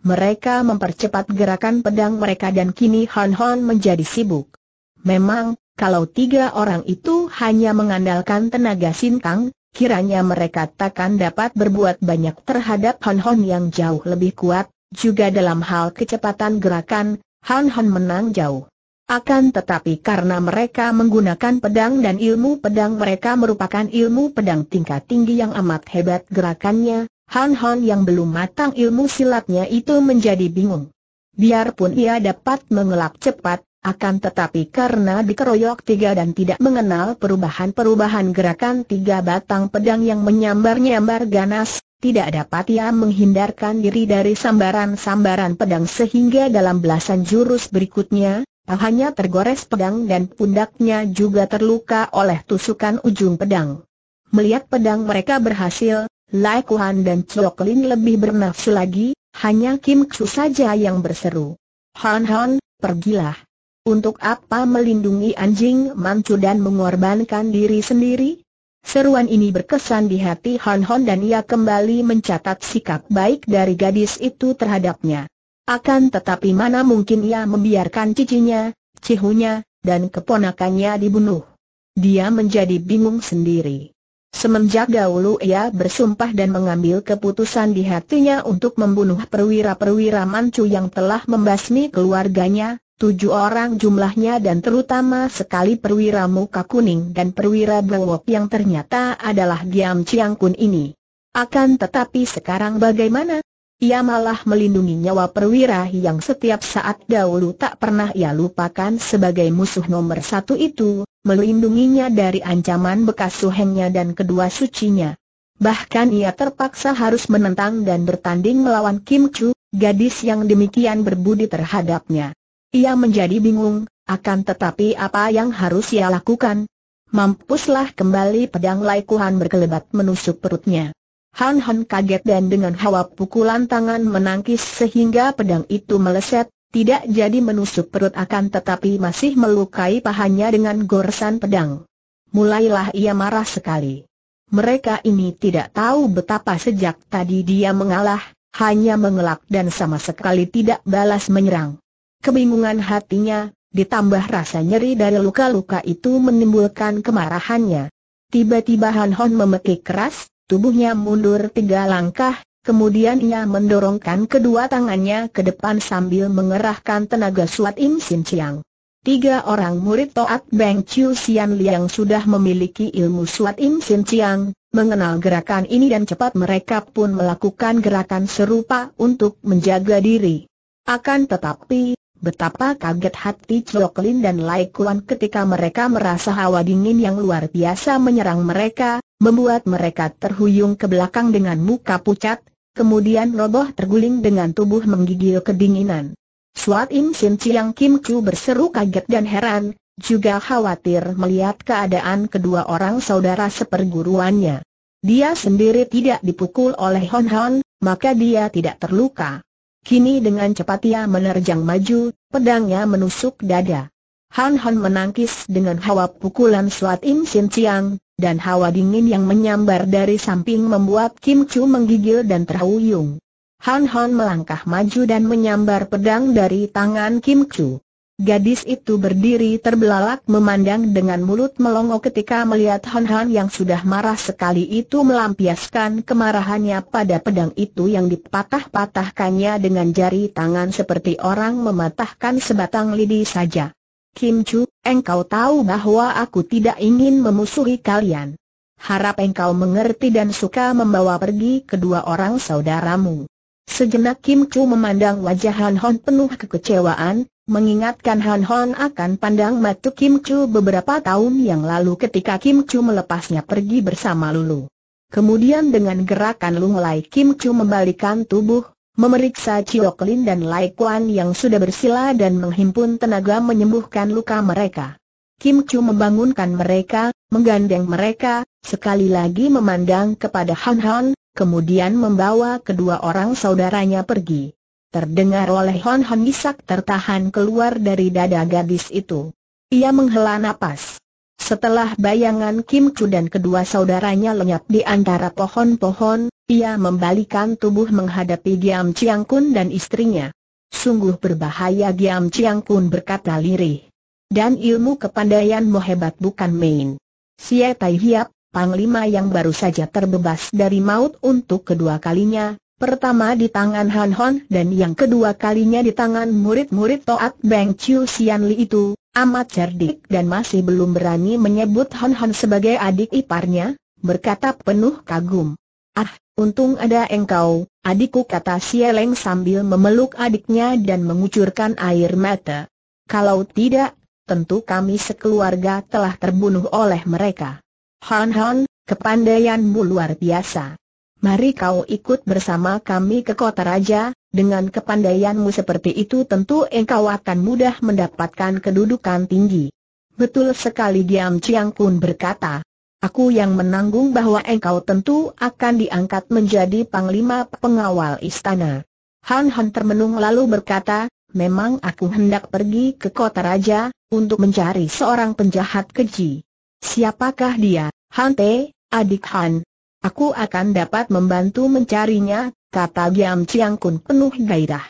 S1: Mereka mempercepat gerakan pedang mereka dan kini Hon Hon menjadi sibuk. Memang, kalau tiga orang itu hanya mengandalkan tenaga sinkang, kiranya mereka takkan dapat berbuat banyak terhadap Han Hon yang jauh lebih kuat, juga dalam hal kecepatan gerakan, Han Hon menang jauh. Akan tetapi karena mereka menggunakan pedang dan ilmu pedang mereka merupakan ilmu pedang tingkat tinggi yang amat hebat gerakannya, Han Hon yang belum matang ilmu silatnya itu menjadi bingung. Biarpun ia dapat mengelak cepat, akan tetapi karena dikeroyok tiga dan tidak mengenal perubahan-perubahan gerakan tiga batang pedang yang menyambar-nyambar ganas, tidak dapat ia menghindarkan diri dari sambaran-sambaran pedang sehingga dalam belasan jurus berikutnya, hanya tergores pedang dan pundaknya juga terluka oleh tusukan ujung pedang. Melihat pedang mereka berhasil, Lai Kuan dan Chok Lin lebih bernafsu lagi, hanya Kim Chu saja yang berseru. Han Han, pergilah. Untuk apa melindungi anjing mancu dan mengorbankan diri sendiri? Seruan ini berkesan di hati Hon Hon dan ia kembali mencatat sikap baik dari gadis itu terhadapnya. Akan tetapi mana mungkin ia membiarkan cicinya, cihunya, dan keponakannya dibunuh. Dia menjadi bingung sendiri. Semenjak dahulu ia bersumpah dan mengambil keputusan di hatinya untuk membunuh perwira-perwira mancu yang telah membasmi keluarganya, Tujuh orang jumlahnya dan terutama sekali perwira muka kuning dan perwira bewok yang ternyata adalah Giam Chiang Kun ini. Akan tetapi sekarang bagaimana? Ia malah melindungi nyawa perwira yang setiap saat dahulu tak pernah ia lupakan sebagai musuh nomor satu itu, melindunginya dari ancaman bekas suhengnya dan kedua sucinya. Bahkan ia terpaksa harus menentang dan bertanding melawan Kim Chu, gadis yang demikian berbudi terhadapnya. Ia menjadi bingung, akan tetapi apa yang harus ia lakukan? Mampuslah kembali pedang Laikuhan berkelebat menusuk perutnya. Han Han kaget dan dengan hawa pukulan tangan menangkis sehingga pedang itu meleset, tidak jadi menusuk perut akan tetapi masih melukai pahanya dengan goresan pedang. Mulailah ia marah sekali. Mereka ini tidak tahu betapa sejak tadi dia mengalah, hanya mengelak dan sama sekali tidak balas menyerang. Kebingungan hatinya, ditambah rasa nyeri dari luka-luka itu menimbulkan kemarahannya. Tiba-tiba Han Hon memekik keras, tubuhnya mundur tiga langkah, kemudian ia mendorongkan kedua tangannya ke depan sambil mengerahkan tenaga Suat Im Sin Chiang. Tiga orang murid Toat Beng Chiu Sian Liang sudah memiliki ilmu Suat Im Sin Chiang, mengenal gerakan ini dan cepat mereka pun melakukan gerakan serupa untuk menjaga diri. Akan tetapi, Betapa kaget hati Chok Lin dan Lai Kuan ketika mereka merasa hawa dingin yang luar biasa menyerang mereka, membuat mereka terhuyung ke belakang dengan muka pucat, kemudian roboh terguling dengan tubuh menggigil kedinginan. Suat Im Sin Chiang Kim Chu berseru kaget dan heran, juga khawatir melihat keadaan kedua orang saudara seperguruannya. Dia sendiri tidak dipukul oleh Hon Hon, maka dia tidak terluka. Kini dengan cepat ia menerjang maju, pedangnya menusuk dada. Han Hon menangkis dengan hawa pukulan Suat Im Sin Chiang, dan hawa dingin yang menyambar dari samping membuat Kim Chu menggigil dan terhuyung. Han Hon melangkah maju dan menyambar pedang dari tangan Kim Chu. Gadis itu berdiri terbelalak memandang dengan mulut melongo ketika melihat Han Han yang sudah marah sekali itu melampiaskan kemarahannya pada pedang itu yang dipatah-patahkannya dengan jari tangan seperti orang mematahkan sebatang lidi saja. Kim Chu, engkau tahu bahwa aku tidak ingin memusuhi kalian. Harap engkau mengerti dan suka membawa pergi kedua orang saudaramu. Sejenak Kim Chu memandang wajah Han Hon penuh kekecewaan, mengingatkan Han Hon akan pandang mata Kim Chu beberapa tahun yang lalu ketika Kim Chu melepasnya pergi bersama Lulu. Kemudian dengan gerakan lunglai Kim Chu membalikan tubuh, memeriksa Chiok Lin dan Lai Kuan yang sudah bersila dan menghimpun tenaga menyembuhkan luka mereka. Kim Chu membangunkan mereka, menggandeng mereka, sekali lagi memandang kepada Han Han, kemudian membawa kedua orang saudaranya pergi terdengar oleh Hon Hon Isak tertahan keluar dari dada gadis itu. Ia menghela napas. Setelah bayangan Kim Chu dan kedua saudaranya lenyap di antara pohon-pohon, ia membalikan tubuh menghadapi Giam Chiang Kun dan istrinya. Sungguh berbahaya Giam Chiang Kun berkata lirih. Dan ilmu kepandaianmu hebat bukan main. Sia Tai Hiap, Panglima yang baru saja terbebas dari maut untuk kedua kalinya, Pertama di tangan Han Hon dan yang kedua kalinya di tangan murid-murid Toat Beng Chiu Sian Li itu, amat cerdik dan masih belum berani menyebut Han Hon sebagai adik iparnya, berkata penuh kagum. Ah, untung ada engkau, adikku kata Sieleng sambil memeluk adiknya dan mengucurkan air mata. Kalau tidak, tentu kami sekeluarga telah terbunuh oleh mereka. Han Han, kepandaianmu luar biasa. Mari kau ikut bersama kami ke kota raja, dengan kepandaianmu seperti itu tentu engkau akan mudah mendapatkan kedudukan tinggi. Betul sekali Giam Chiang Kun berkata. Aku yang menanggung bahwa engkau tentu akan diangkat menjadi panglima pengawal istana. Han Han termenung lalu berkata, memang aku hendak pergi ke kota raja, untuk mencari seorang penjahat keji. Siapakah dia, Han Te, adik Han? Aku akan dapat membantu mencarinya, kata Giam Chiang Kun penuh gairah.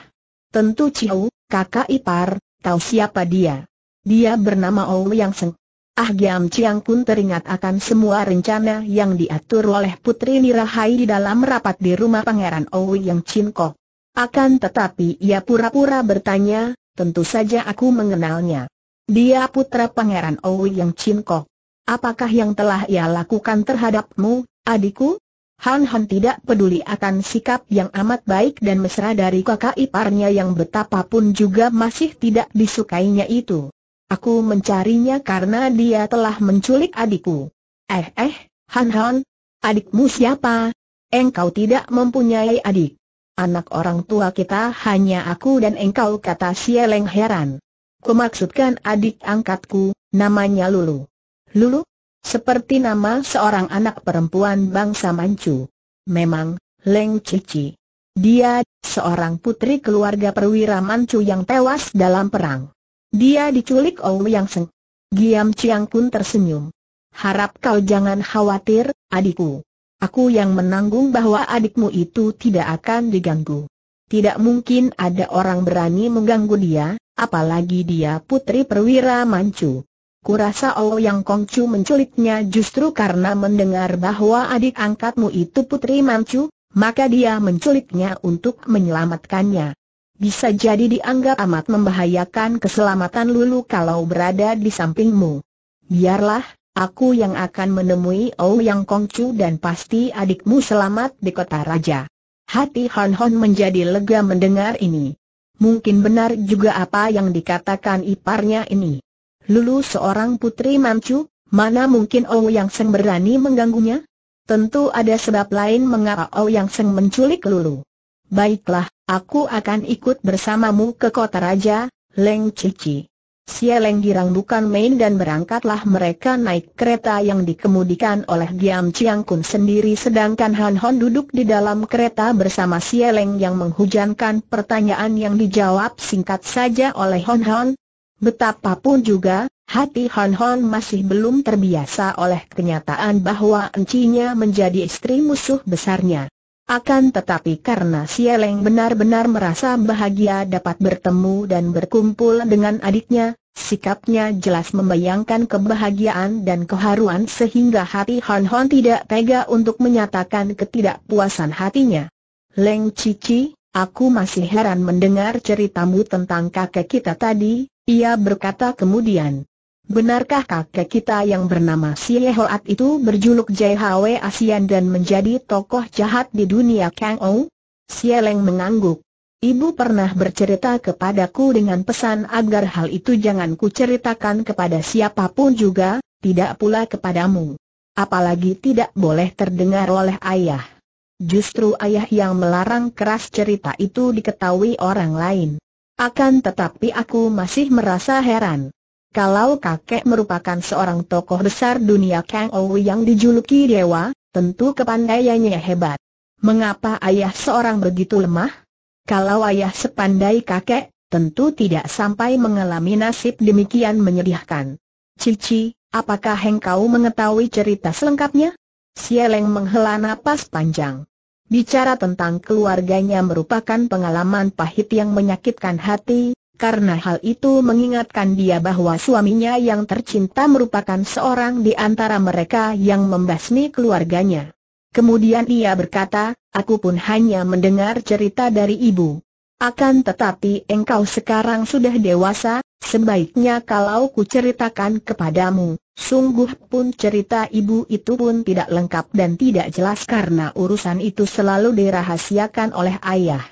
S1: Tentu Ciu, kakak ipar, tahu siapa dia. Dia bernama Yang Seng. Ah Giam Chiang Kun teringat akan semua rencana yang diatur oleh Putri Nirahai di dalam rapat di rumah Pangeran Yang Chin Kok. Akan tetapi ia pura-pura bertanya, tentu saja aku mengenalnya. Dia putra Pangeran Yang Chin Kok. Apakah yang telah ia lakukan terhadapmu, adikku? Han Han tidak peduli akan sikap yang amat baik dan mesra dari kakak iparnya yang betapapun juga masih tidak disukainya itu. Aku mencarinya karena dia telah menculik adikku. Eh eh, Han Han, adikmu siapa? Engkau tidak mempunyai adik. Anak orang tua kita hanya aku dan engkau kata Sieleng heran. Kumaksudkan adik angkatku, namanya Lulu. Lulu? Seperti nama seorang anak perempuan bangsa Manchu. Memang, Leng Cici. Dia, seorang putri keluarga perwira Manchu yang tewas dalam perang. Dia diculik Yang Seng. Giam Chiang pun tersenyum. Harap kau jangan khawatir, adikku. Aku yang menanggung bahwa adikmu itu tidak akan diganggu. Tidak mungkin ada orang berani mengganggu dia, apalagi dia putri perwira Manchu. Kurasa Yang Kongcu menculiknya justru karena mendengar bahwa adik angkatmu itu Putri Mancu, maka dia menculiknya untuk menyelamatkannya. Bisa jadi dianggap amat membahayakan keselamatan Lulu kalau berada di sampingmu. Biarlah, aku yang akan menemui Yang Kongcu dan pasti adikmu selamat di kota raja. Hati Hon Hon menjadi lega mendengar ini. Mungkin benar juga apa yang dikatakan iparnya ini. Lulu seorang putri Manchu, mana mungkin Yang Seng berani mengganggunya? Tentu ada sebab lain mengapa Yang Seng menculik Lulu. Baiklah, Aku akan ikut bersamamu ke kota raja, Leng Cici. Sieleng girang bukan main dan berangkatlah mereka naik kereta yang dikemudikan oleh Giam Chiang Kun sendiri sedangkan Han Hon duduk di dalam kereta bersama Sieleng yang menghujankan pertanyaan yang dijawab singkat saja oleh Hon Hon. Betapapun juga, hati Hon Hon masih belum terbiasa oleh kenyataan bahwa encinya menjadi istri musuh besarnya. Akan tetapi karena Sieleng benar-benar merasa bahagia dapat bertemu dan berkumpul dengan adiknya, sikapnya jelas membayangkan kebahagiaan dan keharuan sehingga hati Han Hon tidak tega untuk menyatakan ketidakpuasan hatinya. Leng Cici, aku masih heran mendengar ceritamu tentang kakek kita tadi, ia berkata kemudian. Benarkah kakek kita yang bernama Xie Hoat itu berjuluk Jai Hwe Asian dan menjadi tokoh jahat di dunia Kang Ou? Xie Leng mengangguk. Ibu pernah bercerita kepadaku dengan pesan agar hal itu jangan kuceritakan kepada siapa pun juga, tidak pula kepadamu. Apalagi tidak boleh terdengar oleh ayah. Justru ayah yang melarang keras cerita itu diketahui orang lain. Akan tetapi aku masih merasa heran. Kalau kakek merupakan seorang tokoh besar dunia Kang Ou yang dijuluki dewa, tentu kepandaiannya hebat. Mengapa ayah seorang begitu lemah? Kalau ayah sepandai kakek, tentu tidak sampai mengalami nasib demikian menyedihkan. Cici, apakah engkau mengetahui cerita selengkapnya? Sieleng menghela napas panjang. Bicara tentang keluarganya merupakan pengalaman pahit yang menyakitkan hati, karena hal itu mengingatkan dia bahwa suaminya yang tercinta merupakan seorang di antara mereka yang membasmi keluarganya. Kemudian ia berkata, aku pun hanya mendengar cerita dari ibu. Akan tetapi engkau sekarang sudah dewasa, sebaiknya kalau ku ceritakan kepadamu, sungguh pun cerita ibu itu pun tidak lengkap dan tidak jelas karena urusan itu selalu dirahasiakan oleh ayah.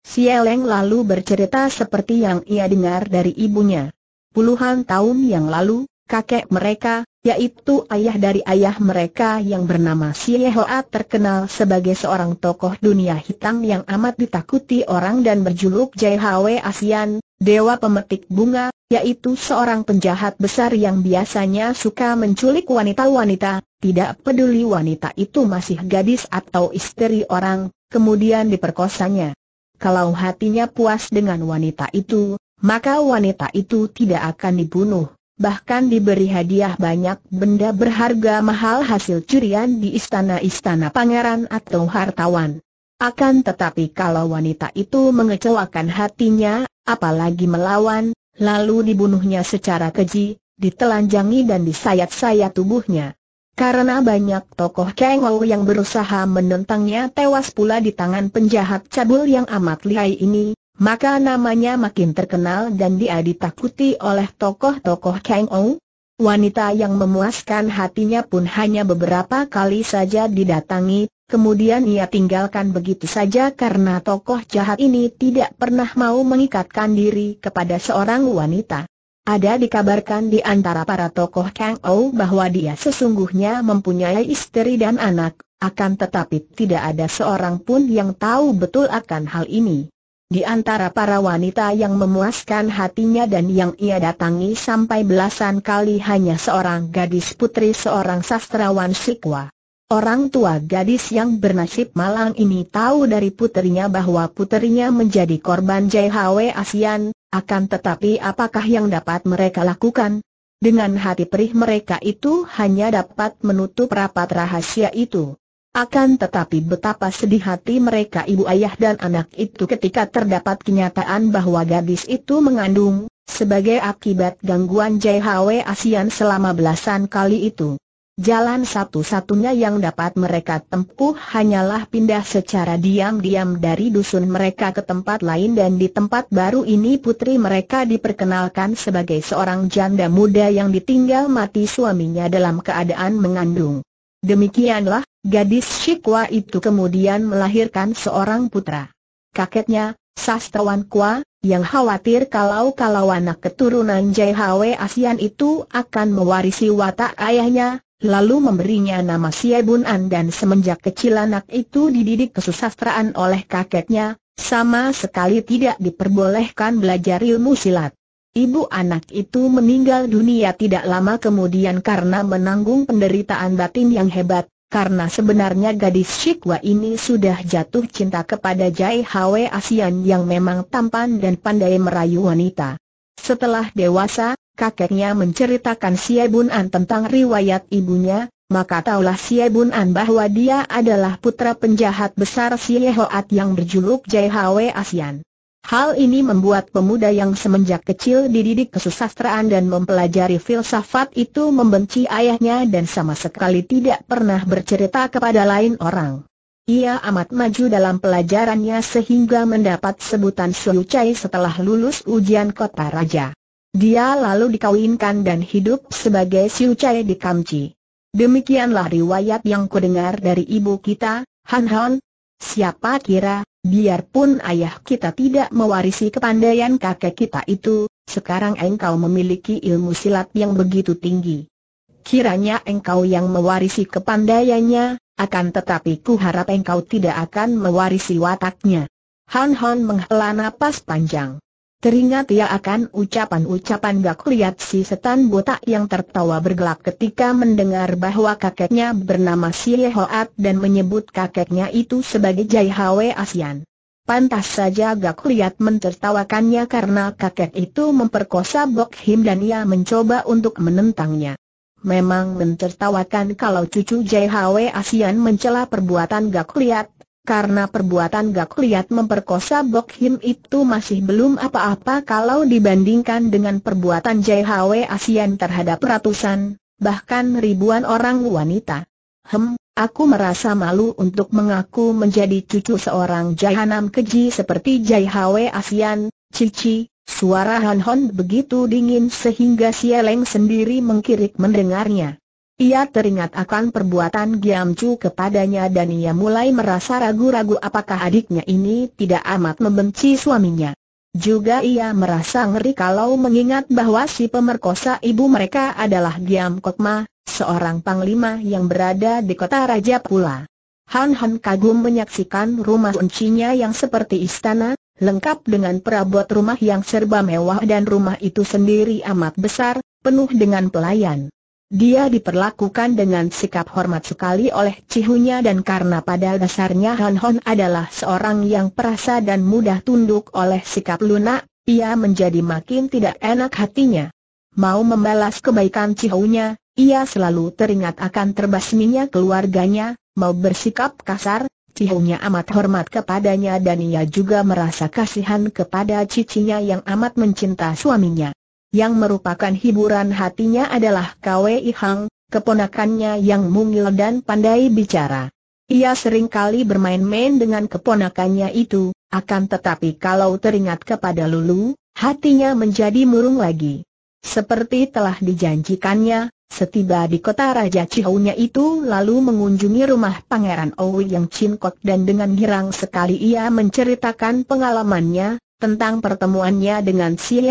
S1: Sieleng lalu bercerita seperti yang ia dengar dari ibunya. Puluhan tahun yang lalu, kakek mereka, yaitu ayah dari ayah mereka yang bernama Hoa terkenal sebagai seorang tokoh dunia hitam yang amat ditakuti orang dan berjuluk Jai Hwe Asian, dewa pemetik bunga, yaitu seorang penjahat besar yang biasanya suka menculik wanita-wanita, tidak peduli wanita itu masih gadis atau istri orang, kemudian diperkosanya. Kalau hatinya puas dengan wanita itu, maka wanita itu tidak akan dibunuh, bahkan diberi hadiah banyak benda berharga mahal hasil curian di istana-istana pangeran atau hartawan. Akan tetapi kalau wanita itu mengecewakan hatinya, apalagi melawan, lalu dibunuhnya secara keji, ditelanjangi dan disayat-sayat tubuhnya. Karena banyak tokoh Kang Ou yang berusaha menentangnya tewas pula di tangan penjahat cabul yang amat lihai ini, maka namanya makin terkenal dan dia ditakuti oleh tokoh-tokoh Kang Ou. Wanita yang memuaskan hatinya pun hanya beberapa kali saja didatangi, kemudian ia tinggalkan begitu saja karena tokoh jahat ini tidak pernah mau mengikatkan diri kepada seorang wanita. Ada dikabarkan di antara para tokoh Kang Ou bahwa dia sesungguhnya mempunyai istri dan anak, akan tetapi tidak ada seorang pun yang tahu betul akan hal ini. Di antara para wanita yang memuaskan hatinya dan yang ia datangi sampai belasan kali hanya seorang gadis putri seorang sastrawan Sikwa. Orang tua gadis yang bernasib malang ini tahu dari puterinya bahwa puterinya menjadi korban Jai Hwe Asian, akan tetapi apakah yang dapat mereka lakukan? Dengan hati perih mereka itu hanya dapat menutup rapat rahasia itu. Akan tetapi betapa sedih hati mereka ibu ayah dan anak itu ketika terdapat kenyataan bahwa gadis itu mengandung, sebagai akibat gangguan Jai Hwe Asian selama belasan kali itu. Jalan satu-satunya yang dapat mereka tempuh hanyalah pindah secara diam-diam dari dusun mereka ke tempat lain dan di tempat baru ini putri mereka diperkenalkan sebagai seorang janda muda yang ditinggal mati suaminya dalam keadaan mengandung. Demikianlah, gadis Shikwa itu kemudian melahirkan seorang putra. Kakeknya, sastrawan Kwa, yang khawatir kalau-kalau anak keturunan Jai Hwe Asian itu akan mewarisi watak ayahnya, lalu memberinya nama Siebun An dan semenjak kecil anak itu dididik kesusastraan oleh kakeknya, sama sekali tidak diperbolehkan belajar ilmu silat. Ibu anak itu meninggal dunia tidak lama kemudian karena menanggung penderitaan batin yang hebat, karena sebenarnya gadis Shikwa ini sudah jatuh cinta kepada Jai Hwe Asian yang memang tampan dan pandai merayu wanita. Setelah dewasa, kakeknya menceritakan Bun An tentang riwayat ibunya, maka taulah Bun An bahwa dia adalah putra penjahat besar Hoat yang berjuluk Jai Hwe Asian. Hal ini membuat pemuda yang semenjak kecil dididik kesusastraan dan mempelajari filsafat itu membenci ayahnya dan sama sekali tidak pernah bercerita kepada lain orang. Ia amat maju dalam pelajarannya sehingga mendapat sebutan Sucai setelah lulus ujian kota raja. Dia lalu dikawinkan dan hidup sebagai Sucai di Kamci. Demikianlah riwayat yang kudengar dari ibu kita, Han Han. Siapa kira, Biarpun ayah kita tidak mewarisi kepandaian kakek kita itu, sekarang engkau memiliki ilmu silat yang begitu tinggi. Kiranya engkau yang mewarisi kepandaiannya, akan tetapi ku harap engkau tidak akan mewarisi wataknya. Han Han menghela napas panjang. Teringat ia akan ucapan-ucapan gak liat si setan botak yang tertawa bergelak ketika mendengar bahwa kakeknya bernama Si Hoat dan menyebut kakeknya itu sebagai Jai Hwe Asian. Pantas saja gak liat mentertawakannya karena kakek itu memperkosa Bok Him dan ia mencoba untuk menentangnya. Memang mentertawakan kalau cucu Jai Hwe Asian mencela perbuatan gak liat, karena perbuatan gak liat memperkosa Bok Him itu masih belum apa-apa kalau dibandingkan dengan perbuatan Jai Hwe Asian terhadap ratusan, bahkan ribuan orang wanita. Hem, aku merasa malu untuk mengaku menjadi cucu seorang jahanam keji seperti Jai Hwe Asian, Cici, suara Han Hon begitu dingin sehingga Sieleng sendiri mengkirik mendengarnya. Ia teringat akan perbuatan Giam Chu kepadanya dan ia mulai merasa ragu-ragu apakah adiknya ini tidak amat membenci suaminya. Juga ia merasa ngeri kalau mengingat bahwa si pemerkosa ibu mereka adalah Giam Kokma, seorang panglima yang berada di kota raja pula. Han Han kagum menyaksikan rumah kuncinya yang seperti istana, lengkap dengan perabot rumah yang serba mewah dan rumah itu sendiri amat besar, penuh dengan pelayan. Dia diperlakukan dengan sikap hormat sekali oleh cihunya dan karena pada dasarnya Han Hon adalah seorang yang perasa dan mudah tunduk oleh sikap lunak, ia menjadi makin tidak enak hatinya. Mau membalas kebaikan cihunya, ia selalu teringat akan terbasminya keluarganya, mau bersikap kasar, cihunya amat hormat kepadanya dan ia juga merasa kasihan kepada cicinya yang amat mencinta suaminya. Yang merupakan hiburan hatinya adalah Kwei Hang, keponakannya yang mungil dan pandai bicara. Ia sering kali bermain-main dengan keponakannya itu, akan tetapi kalau teringat kepada Lulu, hatinya menjadi murung lagi. Seperti telah dijanjikannya, setiba di kota Raja Cihounya itu lalu mengunjungi rumah Pangeran Owi yang cinkot dan dengan girang sekali ia menceritakan pengalamannya, tentang pertemuannya dengan Si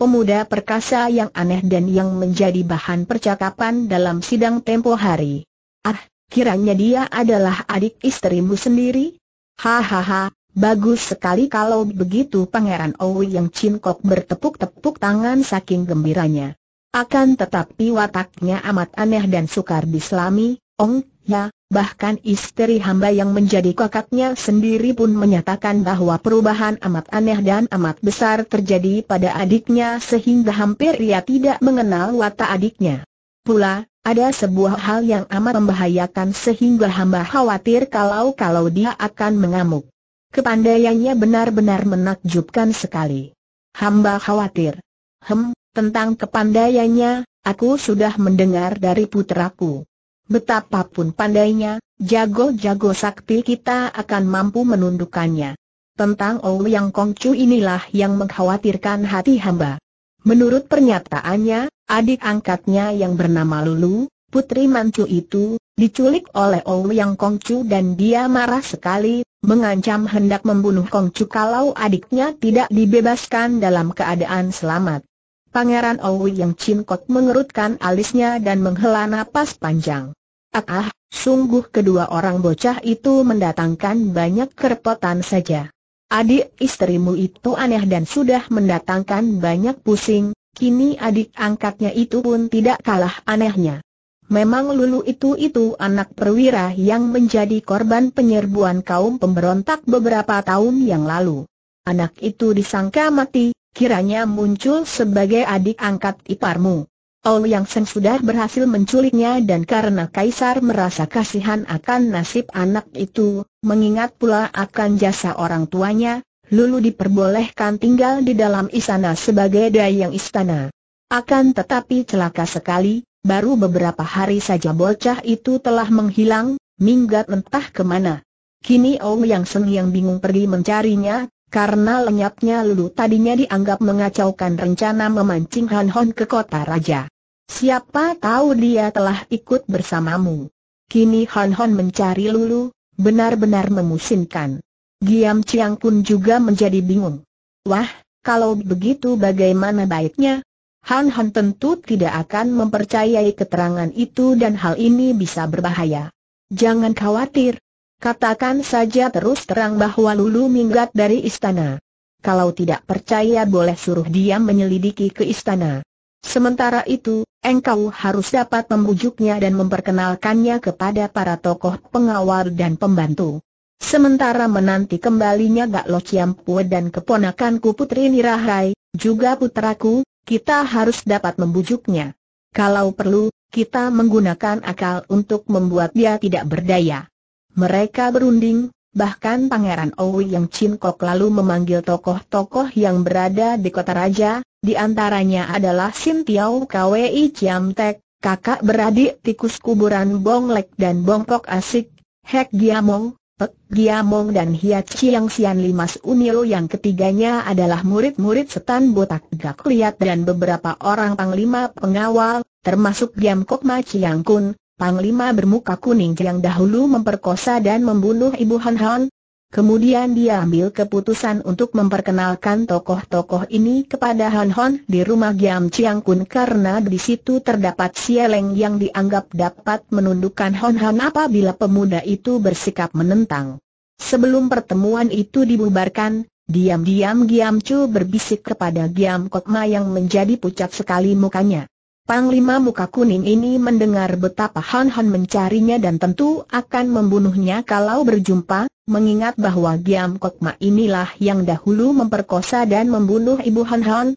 S1: pemuda perkasa yang aneh dan yang menjadi bahan percakapan dalam sidang tempo hari. Ah, kiranya dia adalah adik istrimu sendiri? Hahaha, bagus sekali kalau begitu Pangeran Owi yang cinkok bertepuk-tepuk tangan saking gembiranya. Akan tetapi wataknya amat aneh dan sukar diselami, Ong, ya, bahkan istri hamba yang menjadi kakaknya sendiri pun menyatakan bahwa perubahan amat aneh dan amat besar terjadi pada adiknya sehingga hampir ia tidak mengenal watak adiknya. Pula, ada sebuah hal yang amat membahayakan sehingga hamba khawatir kalau-kalau dia akan mengamuk. Kepandaiannya benar-benar menakjubkan sekali. Hamba khawatir. Hem, tentang kepandaiannya, aku sudah mendengar dari putraku. Betapapun pandainya, jago-jago sakti kita akan mampu menundukkannya. Tentang Ouyang Kongcu inilah yang mengkhawatirkan hati hamba. Menurut pernyataannya, adik angkatnya yang bernama Lulu, putri mancu itu, diculik oleh Ouyang Kongcu dan dia marah sekali, mengancam hendak membunuh Kongcu kalau adiknya tidak dibebaskan dalam keadaan selamat. Pangeran Ouyang Cinkot mengerutkan alisnya dan menghela napas panjang. Ah, ah, sungguh kedua orang bocah itu mendatangkan banyak kerepotan saja. Adik istrimu itu aneh dan sudah mendatangkan banyak pusing, kini adik angkatnya itu pun tidak kalah anehnya. Memang Lulu itu itu anak perwira yang menjadi korban penyerbuan kaum pemberontak beberapa tahun yang lalu. Anak itu disangka mati, kiranya muncul sebagai adik angkat iparmu. Oh Yang Seng sudah berhasil menculiknya dan karena Kaisar merasa kasihan akan nasib anak itu, mengingat pula akan jasa orang tuanya, Lulu diperbolehkan tinggal di dalam istana sebagai dayang istana. Akan tetapi celaka sekali, baru beberapa hari saja bocah itu telah menghilang, minggat entah ke mana. Kini Ong Yang Seng yang bingung pergi mencarinya, karena lenyapnya Lulu tadinya dianggap mengacaukan rencana memancing Han Hon ke kota raja. Siapa tahu dia telah ikut bersamamu. Kini Han Hon mencari Lulu, benar-benar memusingkan. Giam Chiang pun juga menjadi bingung. Wah, kalau begitu bagaimana baiknya? Han Han tentu tidak akan mempercayai keterangan itu dan hal ini bisa berbahaya. Jangan khawatir. Katakan saja terus terang bahwa Lulu minggat dari istana. Kalau tidak percaya boleh suruh dia menyelidiki ke istana. Sementara itu, engkau harus dapat membujuknya dan memperkenalkannya kepada para tokoh pengawal dan pembantu. Sementara menanti kembalinya Gak Lo Ciampu dan keponakanku Putri Nirahai, juga putraku, kita harus dapat membujuknya. Kalau perlu, kita menggunakan akal untuk membuat dia tidak berdaya. Mereka berunding, bahkan Pangeran Owi yang Chin Kok lalu memanggil tokoh-tokoh yang berada di kota raja, di antaranya adalah Sin Tiao Kwei Chiam Tek, kakak beradik tikus kuburan Bong Lek dan Bong Pok Asik, Hek Giamong, Pek Giamong dan Hiat Chiang Sian Limas Unil yang ketiganya adalah murid-murid setan botak gak liat dan beberapa orang panglima pengawal, termasuk Giam Kok Ma Chiang Kun, panglima bermuka kuning yang dahulu memperkosa dan membunuh Ibu Han Han, Kemudian dia ambil keputusan untuk memperkenalkan tokoh-tokoh ini kepada Han Hon di rumah Giam Chiang Kun karena di situ terdapat sieleng yang dianggap dapat menundukkan Hon Han apabila pemuda itu bersikap menentang. Sebelum pertemuan itu dibubarkan, diam-diam Giam Chu berbisik kepada Giam Kokma yang menjadi pucat sekali mukanya. Panglima muka kuning ini mendengar betapa Han Han mencarinya dan tentu akan membunuhnya kalau berjumpa, mengingat bahwa Giam Kokma inilah yang dahulu memperkosa dan membunuh Ibu Han Han.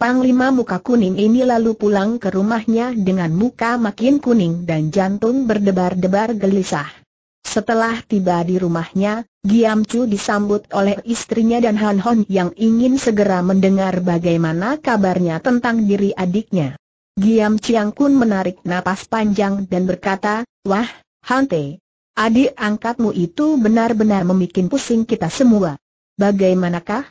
S1: Panglima muka kuning ini lalu pulang ke rumahnya dengan muka makin kuning dan jantung berdebar-debar gelisah. Setelah tiba di rumahnya, Giam Chu disambut oleh istrinya dan Han Hon yang ingin segera mendengar bagaimana kabarnya tentang diri adiknya. Giam Chiang Kun menarik napas panjang dan berkata, Wah, Hante, adik angkatmu itu benar-benar membuat pusing kita semua. Bagaimanakah?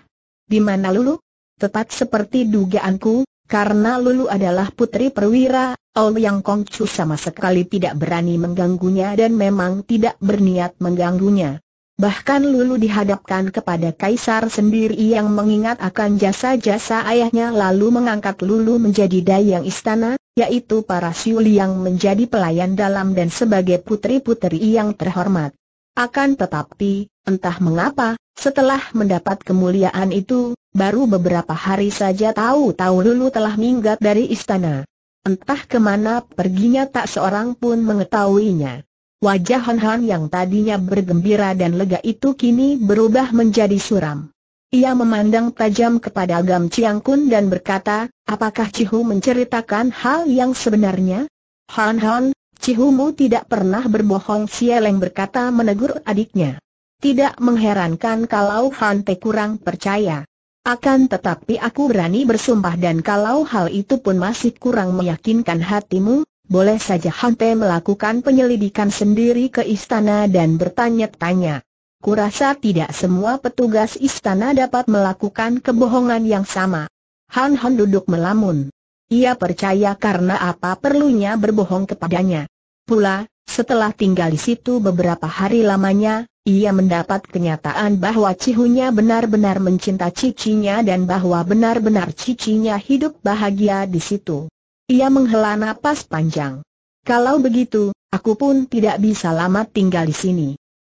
S1: Di mana Lulu? Tepat seperti dugaanku, karena Lulu adalah putri perwira, Yang Kong Chu sama sekali tidak berani mengganggunya dan memang tidak berniat mengganggunya. Bahkan Lulu dihadapkan kepada Kaisar sendiri yang mengingat akan jasa-jasa ayahnya lalu mengangkat Lulu menjadi dayang istana, yaitu para Siuli yang menjadi pelayan dalam dan sebagai putri-putri yang terhormat. Akan tetapi, entah mengapa, setelah mendapat kemuliaan itu, baru beberapa hari saja tahu-tahu Lulu telah minggat dari istana. Entah ke mana perginya tak seorang pun mengetahuinya. Wajah Han Han yang tadinya bergembira dan lega itu kini berubah menjadi suram. Ia memandang tajam kepada Gam Chiang Kun dan berkata, apakah Cihu menceritakan hal yang sebenarnya? Han Han, Cihumu tidak pernah berbohong Sieleng berkata menegur adiknya. Tidak mengherankan kalau Han Te kurang percaya. Akan tetapi aku berani bersumpah dan kalau hal itu pun masih kurang meyakinkan hatimu, boleh saja Hante melakukan penyelidikan sendiri ke istana dan bertanya-tanya. Kurasa tidak semua petugas istana dapat melakukan kebohongan yang sama. Han Han duduk melamun. Ia percaya karena apa perlunya berbohong kepadanya. Pula, setelah tinggal di situ beberapa hari lamanya, ia mendapat kenyataan bahwa Cihunya benar-benar mencinta cicinya dan bahwa benar-benar cicinya hidup bahagia di situ. Ia menghela napas panjang. Kalau begitu, aku pun tidak bisa lama tinggal di sini.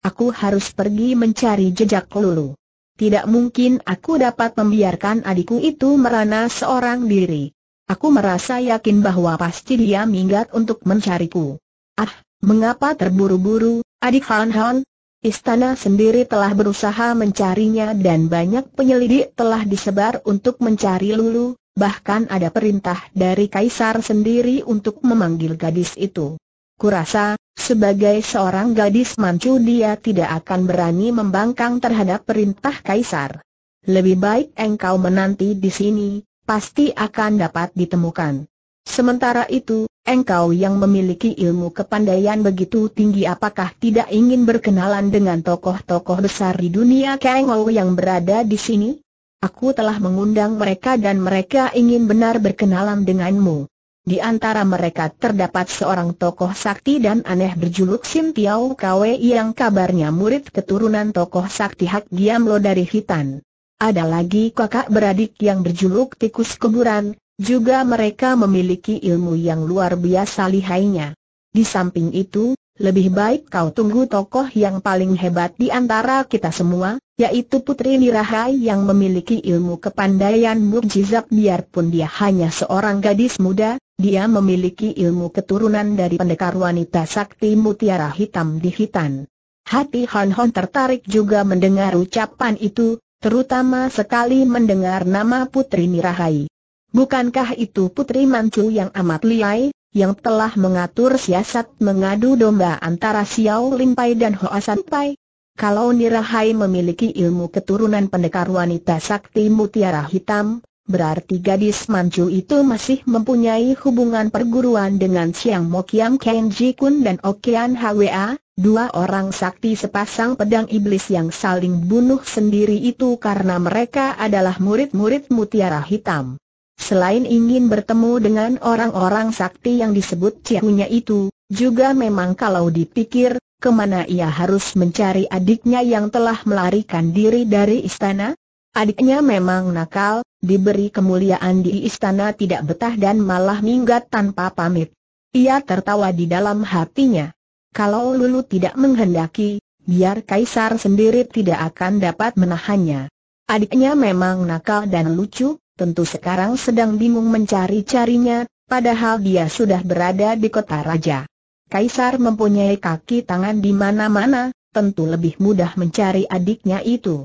S1: Aku harus pergi mencari jejak Lulu. tidak mungkin aku dapat membiarkan adikku itu merana seorang diri. Aku merasa yakin bahwa pasti dia minggat untuk mencariku. Ah, mengapa terburu-buru, adik Han Han? Istana sendiri telah berusaha mencarinya dan banyak penyelidik telah disebar untuk mencari Lulu, bahkan ada perintah dari Kaisar sendiri untuk memanggil gadis itu. Kurasa, sebagai seorang gadis mancu dia tidak akan berani membangkang terhadap perintah kaisar. Lebih baik engkau menanti di sini, pasti akan dapat ditemukan. Sementara itu, engkau yang memiliki ilmu kepandaian begitu tinggi apakah tidak ingin berkenalan dengan tokoh-tokoh besar di dunia Kengou yang berada di sini? Aku telah mengundang mereka dan mereka ingin benar berkenalan denganmu. Di antara mereka terdapat seorang tokoh sakti dan aneh berjuluk Sim Tiao Kwe yang kabarnya murid keturunan tokoh sakti Hak Giam Lo dari Hitan. Ada lagi kakak beradik yang berjuluk Tikus Kuburan, juga mereka memiliki ilmu yang luar biasa lihainya. Di samping itu, lebih baik kau tunggu tokoh yang paling hebat di antara kita semua, yaitu Putri Nirahai yang memiliki ilmu kepandaian mukjizat biarpun dia hanya seorang gadis muda, dia memiliki ilmu keturunan dari pendekar wanita sakti mutiara hitam di hitan. Hati Hon Hon tertarik juga mendengar ucapan itu, terutama sekali mendengar nama Putri Nirahai. Bukankah itu Putri Mancu yang amat liai, yang telah mengatur siasat mengadu domba antara Xiao Limpai dan Hoa Pai. Kalau Nirahai memiliki ilmu keturunan pendekar wanita sakti mutiara hitam, berarti gadis Manchu itu masih mempunyai hubungan perguruan dengan Siang Mokiam Kenji Kun dan Okian Hwa, dua orang sakti sepasang pedang iblis yang saling bunuh sendiri itu karena mereka adalah murid-murid mutiara hitam. Selain ingin bertemu dengan orang-orang sakti yang disebut cihunya itu, juga memang kalau dipikir, ke mana ia harus mencari adiknya yang telah melarikan diri dari istana? Adiknya memang nakal, diberi kemuliaan di istana tidak betah dan malah minggat tanpa pamit. Ia tertawa di dalam hatinya. Kalau Lulu tidak menghendaki, biar Kaisar sendiri tidak akan dapat menahannya. Adiknya memang nakal dan lucu, tentu sekarang sedang bingung mencari-carinya, padahal dia sudah berada di kota raja. Kaisar mempunyai kaki tangan di mana-mana, tentu lebih mudah mencari adiknya itu.